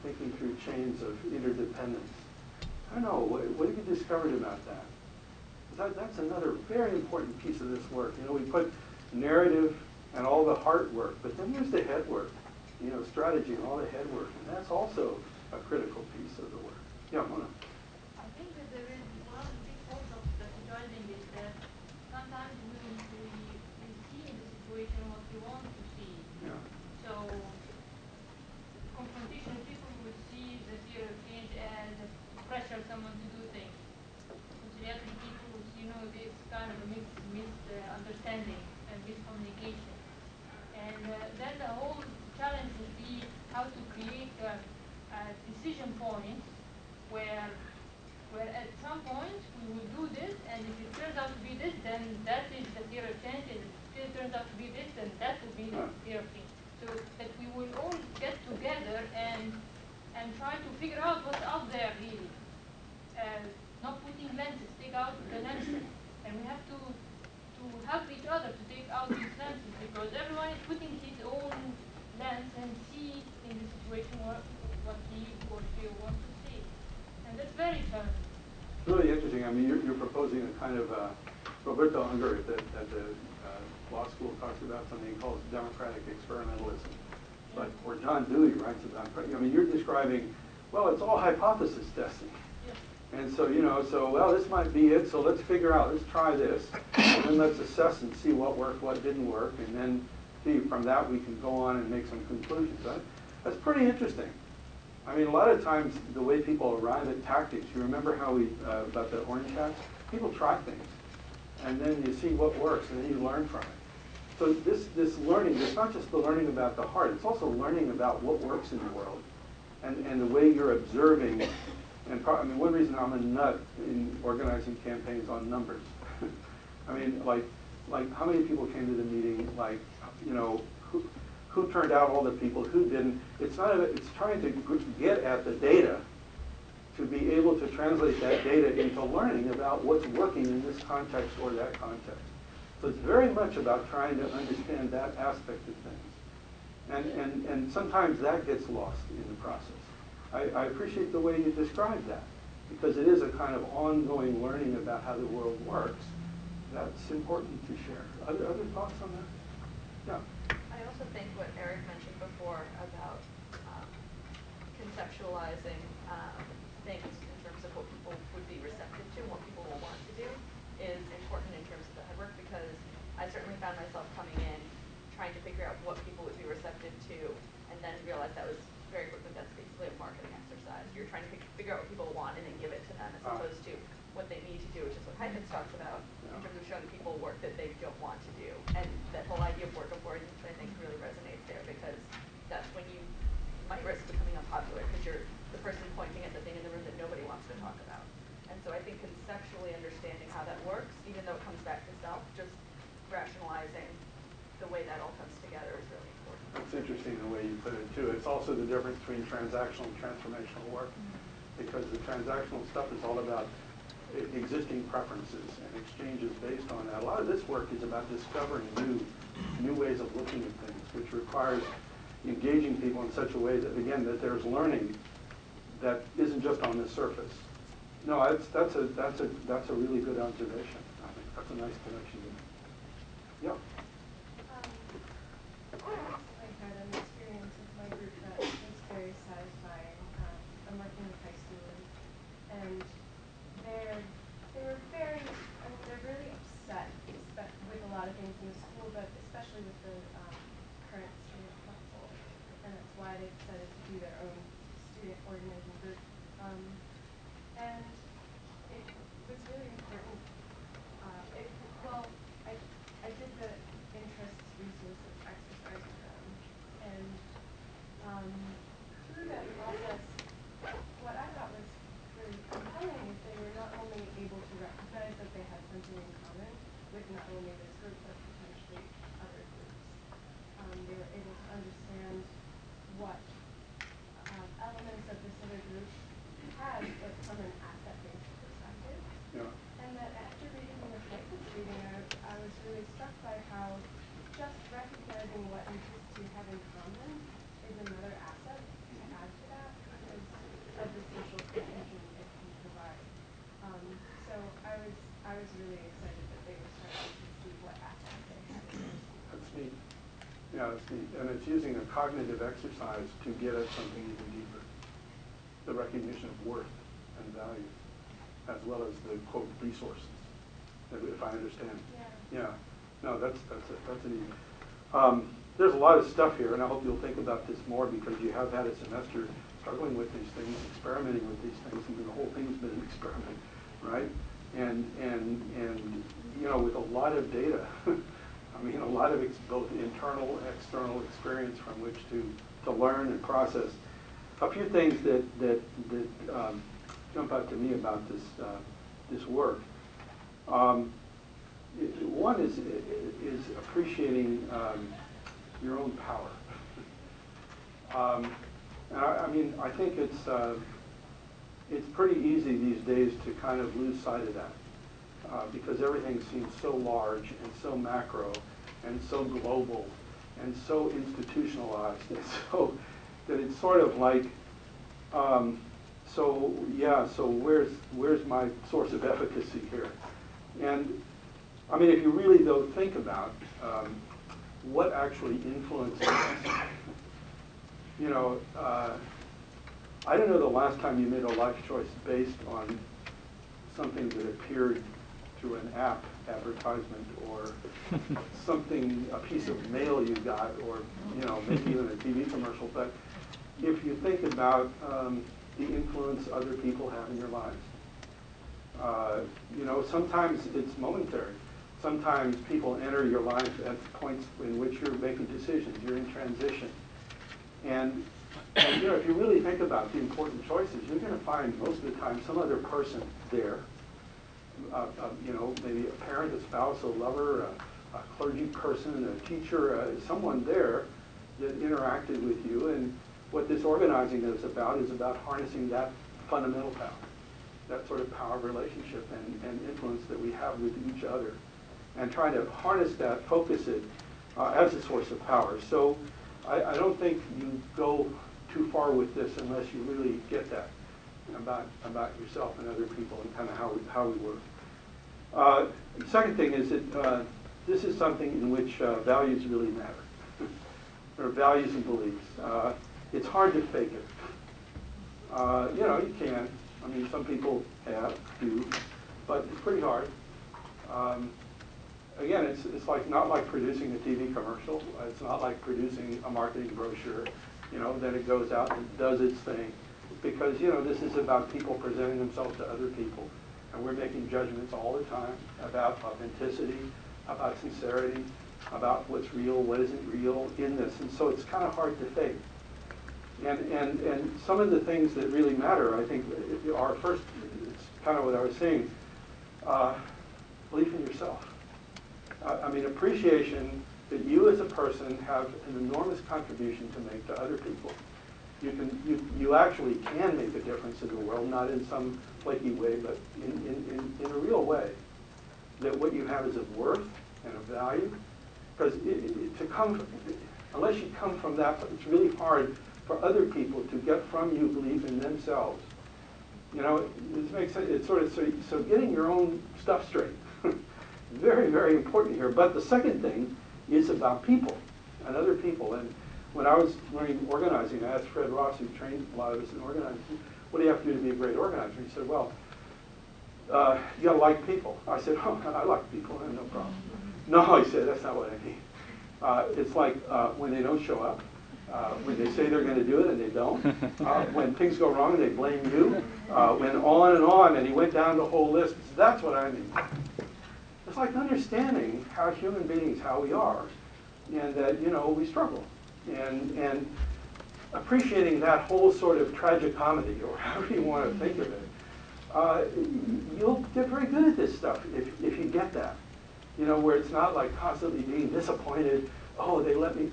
thinking through chains of interdependence. I don't know, what, what have you discovered about that? That, that's another very important piece of this work. You know, we put narrative and all the heart work, but then there's the head work, you know, strategy and all the head work, and that's also a critical piece of the work. Yeah, Mona. I think that there is one big faults of the joining is that sometimes we, we, we see in the situation what we want to see. Yeah. So confrontation people would see the fear of change as to pressure someone to do things. But reality people would see, you know, this kind of a mis misunderstanding and miscommunication. And uh, then the whole challenge would be how to create a, a decision point where where at some point we will do this, and if it turns out to be this, then that is the theory of change, and if it turns out to be this, then that will be the theory of change. So that we will all get together and, and try to figure out what's out there really. Uh, not putting lenses, take out the lenses. And we have to, to help each other to take out these lenses because everyone is putting his own lens and see in the situation what, what he or she wants to see. And that's very challenging. It's really interesting. I mean, you're, you're proposing a kind of, uh, Roberto Unger at the, at the uh, law school talks about something he calls democratic experimentalism. But, or John Dewey writes about, I mean, you're describing, well, it's all hypothesis testing. And so, you know, so, well, this might be it, so let's figure out, let's try this. And then let's assess and see what worked, what didn't work, and then see, from that we can go on and make some conclusions. That, that's pretty interesting. I mean, a lot of times, the way people arrive at tactics, you remember how we, uh, about the orange hats? People try things, and then you see what works, and then you learn from it. So this, this learning, it's not just the learning about the heart, it's also learning about what works in the world, and, and the way you're observing and pro- I mean, one reason I'm a nut in organizing campaigns on numbers. I mean, like, like how many people came to the meeting? Like, you know, who, who turned out all the people, who didn't? It's not. A, it's trying to get at the data to be able to translate that data into learning about what's working in this context or that context. So it's very much about trying to understand that aspect of things. And, and, and sometimes that gets lost in the process. I, I appreciate the way you described that, because it is a kind of ongoing learning about how the world works. That's important to share. Other, other thoughts on that? Yeah. I also think what Eric mentioned before about um, conceptualizing um, things in terms of what people would be receptive to, and what people will want to do, is important in terms of the headwork because I certainly found myself coming in trying to figure out what people would be receptive to, and then realized that was very quickly that's basically a marketing exercise. You're trying to fig- figure out what people want and then give it to them as Ah. opposed to what they need to do, which is what Heifetz talks about in terms of showing people work that they don't want to do. And that whole idea of work avoidance, I think, really resonates there because that's when you might risk becoming unpopular because you're the person pointing at the thing in the room that nobody wants to talk about. And so I think conceptually understanding how that works, even though it comes back to self, just rationalizing the way that all comes together is really important. It's interesting the way you put it too. It's also the difference between transactional and transformational work. Mm-hmm. Because the transactional stuff is all about existing preferences and exchanges based on that. A lot of this work is about discovering new, new ways of looking at things, which requires engaging people in such a way that, again, that there's learning that isn't just on the surface. No, that's, that's a, that's a, that's a really good observation. I think that's a nice connection. Yep. I had an experience with my group that was very satisfying. Um, I'm working with high schoolers, and they're they were very, I mean, they're really upset espe- with a lot of things in the school, but especially with the um, current student council, and that's why they decided to do their own student organizing group. Um, and it was really important. Uh, it, well, I, I did the interests resources exercise with them, and um, through that process, what I thought was really compelling is they were not only able to recognize that they had something in common with not only this group but potentially other groups. Um, they were able to understand what um, elements of this other group had, but from an asset-based perspective. Yeah. And that after reading the Heifetz reading, I, I was really struck by how just recognizing what interests you have in common is another asset to add to that because of the social cohesion it can provide. Um, so I was really excited that they were starting to see what assets they had. That's neat. Yeah, that's neat. And it's using a cognitive exercise to get at something even deeper. The recognition of worth and value, as well as the quote resources, if I understand. Yeah. Yeah. No, that's, that's, a- that's an neat. Um, there's a lot of stuff here, and I hope you'll think about this more because you have had a semester struggling with these things, experimenting with these things, and the whole thing's been an experiment, right? And, and, and, you know, with a lot of data. I mean, a lot of both internal, external experience from which to, to learn and process. A few things that, that, that um, jump out to me about this, uh, this work. Um, One is, is appreciating um, your own power. Um, And I, I mean, I think it's, uh, it's pretty easy these days to kind of lose sight of that. uh, Because everything seems so large and so macro and so global and so institutionalized and so, that it's sort of like, um, so, yeah, so where's, where's my source of efficacy here? And, I mean, if you really though think about um, what actually influences you know, uh, I don't know the last time you made a life choice based on something that appeared through an app advertisement or something, a piece of mail you got, or, you know, maybe even a TV commercial. But if you think about um, the influence other people have in your lives, uh, you know, sometimes it's momentary. Sometimes people enter your life at points in which you're making decisions, you're in transition. And, and you know, if you really think about the important choices, you're going to find most of the time some other person there. Uh, uh, you know, maybe a parent, a spouse, a lover, a, a clergy person, a teacher, uh, someone there that interacted with you. And what this organizing is about is about harnessing that fundamental power, that sort of power of relationship and, and influence that we have with each other, and trying to harness that, focus it uh, as a source of power. So I, I don't think you go too far with this unless you really get that about, about yourself and other people and kind of how we, how we work. Uh, the second thing is that uh, this is something in which uh, values really matter, or values and beliefs. Uh, it's hard to fake it. Uh, you know, you can. I mean, some people have, do, but it's pretty hard. Um, again, it's, it's like not like producing a TV commercial. It's not like producing a marketing brochure. You know, then it goes out and does its thing. Because, you know, this is about people presenting themselves to other people. And we're making judgments all the time about authenticity, about sincerity, about what's real, what isn't real in this. And so it's kind of hard to fake. And, and, and some of the things that really matter, I think, are first, it's kind of what I was saying, uh, belief in yourself. Uh, I mean, appreciation that you as a person have an enormous contribution to make to other people. You can, you, you actually can make a difference in the world, not in some flaky way, but in, in, in, in a real way. That what you have is of worth and of value. Because to come, unless you come from that, it's really hard for other people to get from you belief in themselves. You know, this makes sense. It's sort of so, so getting your own stuff straight. very, very important here. But the second thing is about people and other people. And when I was learning organizing, I asked Fred Ross, who trained a lot of us in organizing, what do you have to do to be a great organizer? He said, well, uh, you gotta like people. I said, oh, I like people, I have no problem. No, he said, that's not what I mean. Uh, it's like uh, when they don't show up, uh, when they say they're going to do it and they don't, uh, when things go wrong and they blame you, uh, when on and on, and he went down the whole list. That's what I mean. It's like understanding how human beings, how we are, and that, you know, we struggle. And, and appreciating that whole sort of tragic comedy, or however you want to think of it, uh, you'll get very good at this stuff if, if you get that. You know, where it's not like constantly being disappointed, oh, they let me.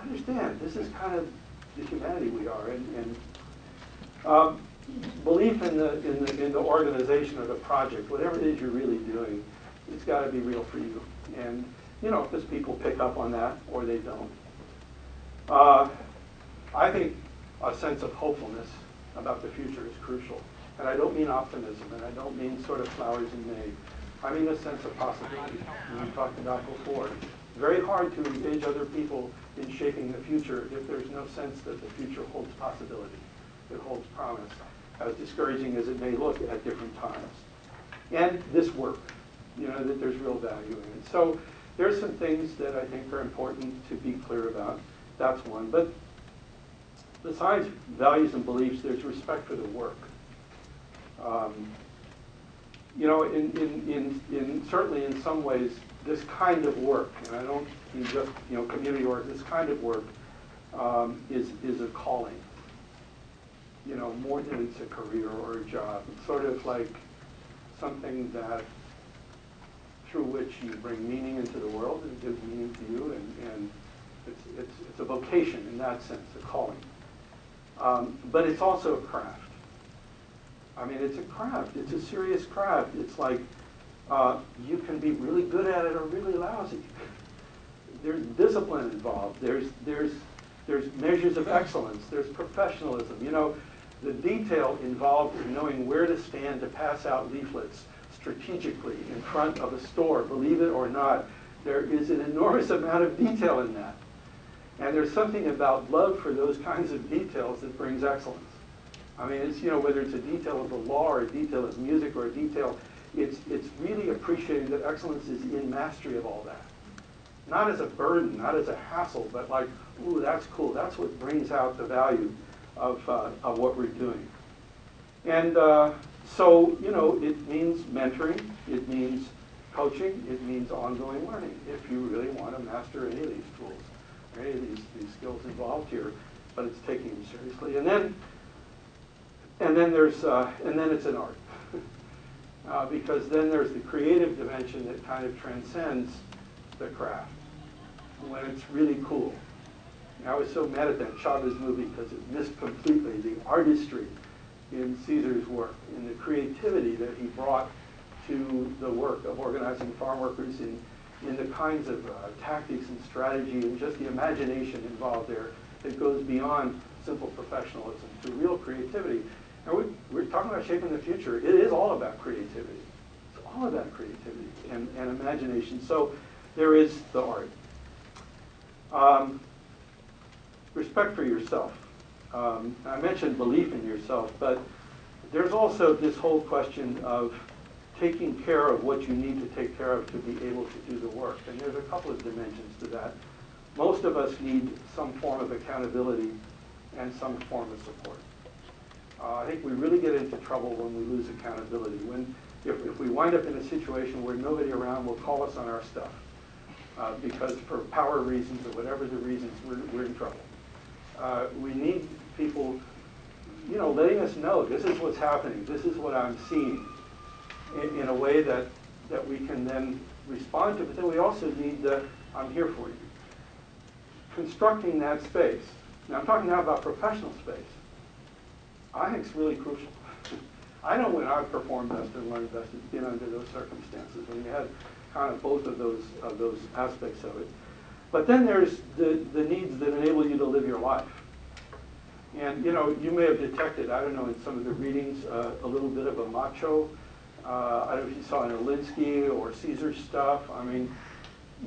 Understand, this is kind of the humanity we are. And, and um, belief in the, in, the, in the organization or the project, whatever it is you're really doing, it's got to be real for you. And, you know, because people pick up on that or they don't. Uh, I think a sense of hopefulness about the future is crucial. And I don't mean optimism, and I don't mean sort of flowers in May. I mean a sense of possibility, we talked about before. Very hard to engage other people in shaping the future if there's no sense that the future holds possibility, it holds promise, as discouraging as it may look at different times. And this work, you know, that there's real value in it. So there's some things that I think are important to be clear about. That's one. But besides values and beliefs, there's respect for the work. Um, you know, in, in, in, in certainly in some ways, this kind of work, and I don't mean just you know community work, this kind of work um, is is a calling. you know, more than it's a career or a job. It's sort of like something that through which you bring meaning into the world and gives meaning to you, and, and it's, it's, it's a vocation in that sense, a calling. Um, but it's also a craft. I mean, it's a craft. It's a serious craft. It's like uh, you can be really good at it or really lousy. There's discipline involved. There's, there's, there's measures of excellence. There's professionalism. You know, the detail involved in knowing where to stand to pass out leaflets strategically in front of a store, believe it or not, there is an enormous amount of detail in that. And there's something about love for those kinds of details that brings excellence. I mean, it's, you know, whether it's a detail of the law or a detail of music or a detail, it's, it's really appreciating that excellence is in mastery of all that. Not as a burden, not as a hassle, but like, ooh, that's cool. That's what brings out the value of, uh, of what we're doing. And uh, so, you know, it means mentoring, it means coaching, it means ongoing learning if you really want to master any of these tools, or any of these, these skills involved here, but it's taking them seriously. And then, and then there's, uh, and then it's an art. uh, because then there's the creative dimension that kind of transcends the craft when it's really cool. I was so mad at that Chavez movie because it missed completely the artistry in Cesar's work, in the creativity that he brought to the work of organizing farm workers in, in the kinds of uh, tactics and strategy and just the imagination involved there that goes beyond simple professionalism to real creativity. And we, we're talking about shaping the future. It is all about creativity. It's all about creativity and, and imagination. So there is the art. Um, respect for yourself. Um, I mentioned belief in yourself, but there's also this whole question of taking care of what you need to take care of to be able to do the work. And there's a couple of dimensions to that. Most of us need some form of accountability and some form of support. Uh, I think we really get into trouble when we lose accountability. When, if, if we wind up in a situation where nobody around will call us on our stuff, uh, because for power reasons or whatever the reasons, we're, we're in trouble. Uh, we need people, you know, letting us know this is what's happening, this is what I'm seeing, in, in a way that, that we can then respond to. But then we also need the, I'm here for you. Constructing that space. Now I'm talking now about professional space. I think it's really crucial. I know when I've performed best and learned best, it's been under those circumstances, when you had kind of both of those, of those aspects of it. But then there's the, the needs that enable you to live your life. And, you know, you may have detected, I don't know, in some of the readings, uh, a little bit of a macho. Uh, I don't know if you saw in Alinsky or Cesar stuff. I mean,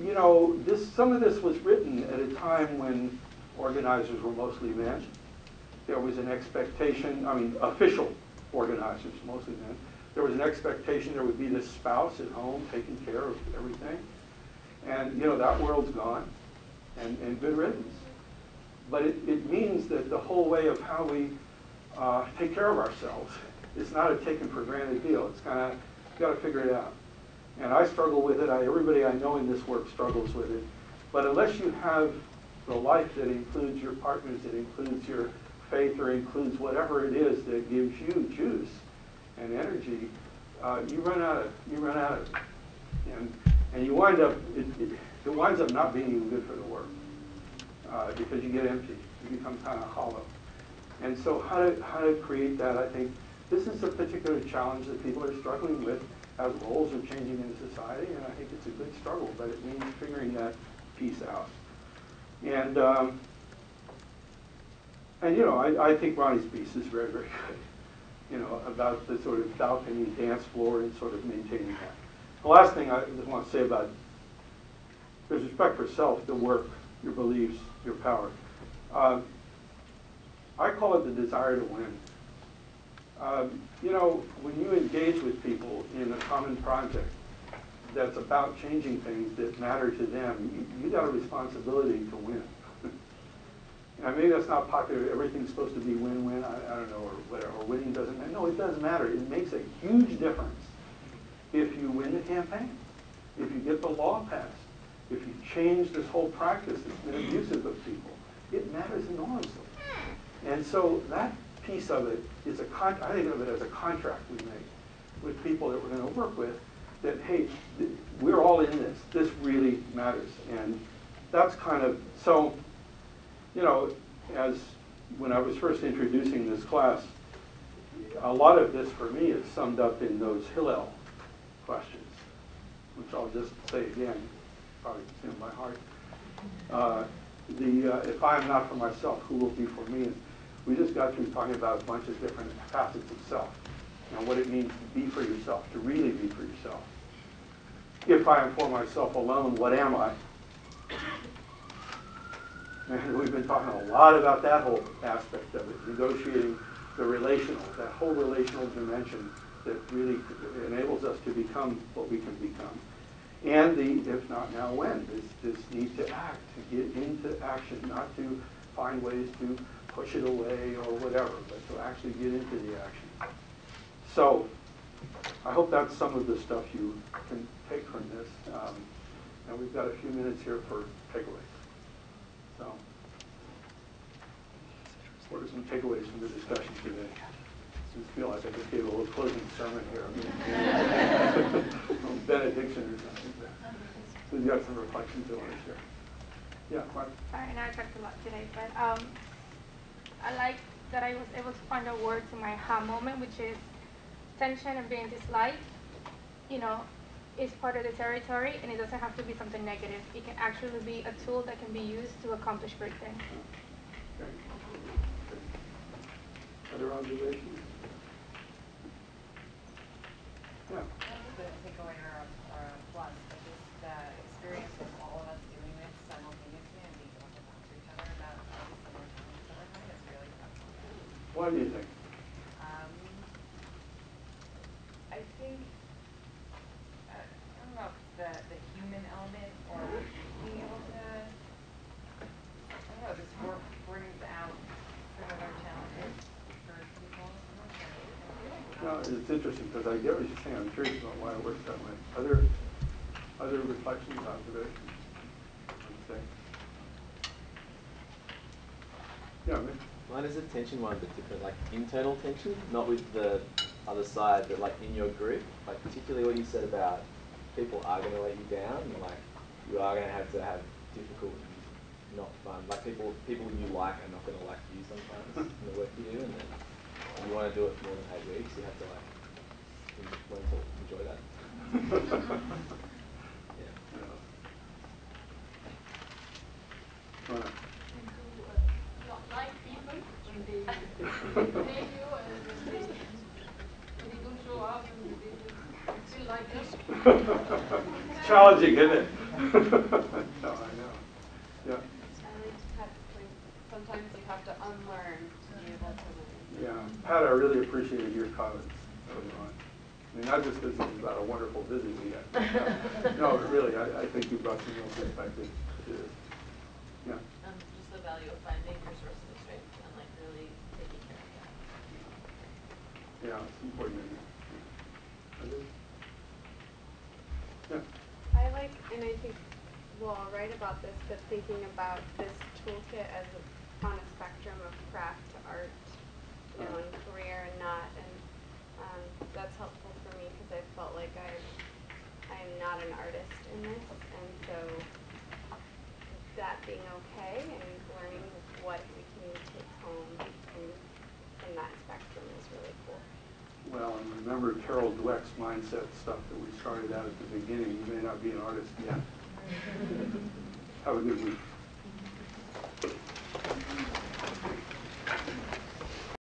you know, this, some of this was written at a time when organizers were mostly men. There was an expectation, I mean, official organizers, mostly men. There was an expectation there would be this spouse at home taking care of everything. And, you know, that world's gone, and, and good riddance. But it, it means that the whole way of how we uh, take care of ourselves is not a taken for granted deal. It's kind of, got to figure it out. And I struggle with it. I, everybody I know in this work struggles with it. But unless you have the life that includes your partners, that includes your faith, or includes whatever it is that gives you juice and energy, uh, you run out of you run out of it. And and you wind up, it, it, it winds up not being good for the work uh, because you get empty. You become kind of hollow. And so how to, how to create that, I think, this is a particular challenge that people are struggling with as roles are changing in society, and I think it's a good struggle, but it means figuring that piece out. And, um, and you know, I, I think Ronnie's piece is very, very good, you know, about the sort of balcony dance floor and sort of maintaining that. The last thing I just want to say about there's respect for self, the work, your beliefs, your power. Um, I call it the desire to win. Um, you know, when you engage with people in a common project that's about changing things that matter to them, you, you got a responsibility to win. now, maybe that's not popular. Everything's supposed to be win-win. I, I, don't know, or whatever. Or winning doesn't matter. No, it does matter. It makes a huge difference if you win the campaign, if you get the law passed, if you change this whole practice that's been abusive of people, it matters enormously. And so that piece of it is a con, I think of it as a contract we make with people that we're gonna work with, that, hey, th- we're all in this, this really matters. And that's kind of, so, you know, as, when I was first introducing this class, a lot of this for me is summed up in those Hillel questions, which I'll just say again, probably it's in my heart. Uh, The, uh, if I am not for myself, who will be for me? And We just got through talking about a bunch of different facets of self, and what it means to be for yourself, to really be for yourself. If I am for myself alone, what am I? And we've been talking a lot about that whole aspect of it, negotiating the relational, that whole relational dimension that really enables us to become what we can become. And the, if not now, when, this, this need to act, to get into action, not to find ways to push it away or whatever, but to actually get into the action. So, I hope that's some of the stuff you can take from this. Um, and we've got a few minutes here for takeaways. So, what are some takeaways from the discussion today? I feel like I just gave a little closing sermon here. Benediction or something. So you got some reflections you want to share? Yeah, Mark? Sorry, I know I talked a lot today, but um, I like that I was able to find a word to my ha moment, which is tension and being disliked. You know, is part of the territory, and it doesn't have to be something negative. It can actually be a tool that can be used to accomplish great things. Okay. Other observations? Yeah. The takeaway or a, or a plus, but just the experience of all of us doing this simultaneously and being able to talk to each other about all these similar challenges that we're having is really Why do you think? Um, I think, uh, I don't know if it's the, the human element or being able to, I don't know, this work brings out similar challenges for people. I'm not sure. I feel like we're No, it's interesting, because I get what you're saying, I'm curious about why it works that way. Other, other reflections, observations? I'd say. Yeah, Is a tension one, but different, like internal tension, not with the other side, but like in your group. Like particularly what you said about people are going to let you down, and like you are going to have to have difficult, not fun. Like people, people you like are not going to like you sometimes in the work you do, and then you want to do it for more than eight weeks, you have to like learn to enjoy that. yeah. Right. not like people when they hate you and when they, when they don't show up and they don't feel like them. Challenging, isn't it? No, I know. Yeah, I like Pat's point, sometimes you have to unlearn to be able to learn. yeah. Pat, I really appreciated your comments early on. I mean, not just because it was about a wonderful visit we had. No, but really, I, I think you brought some real perspective to this. Yeah. Um, just the value of finding your sources of strength and like really taking care of that. Yeah, it's important. isn't it? Others? Yeah. I like, and I think we'll all write about this, but thinking about this toolkit as a, on a spectrum of craft to art, you know, and career and not, and um, that's helpful for me because I felt like I, I'm not an artist in this, and so that being okay and learning what we can take home from, from that spectrum is really cool. Well, and remember Carol Dweck's mindset stuff that we started out at the beginning. You may not be an artist yet. Have a good week.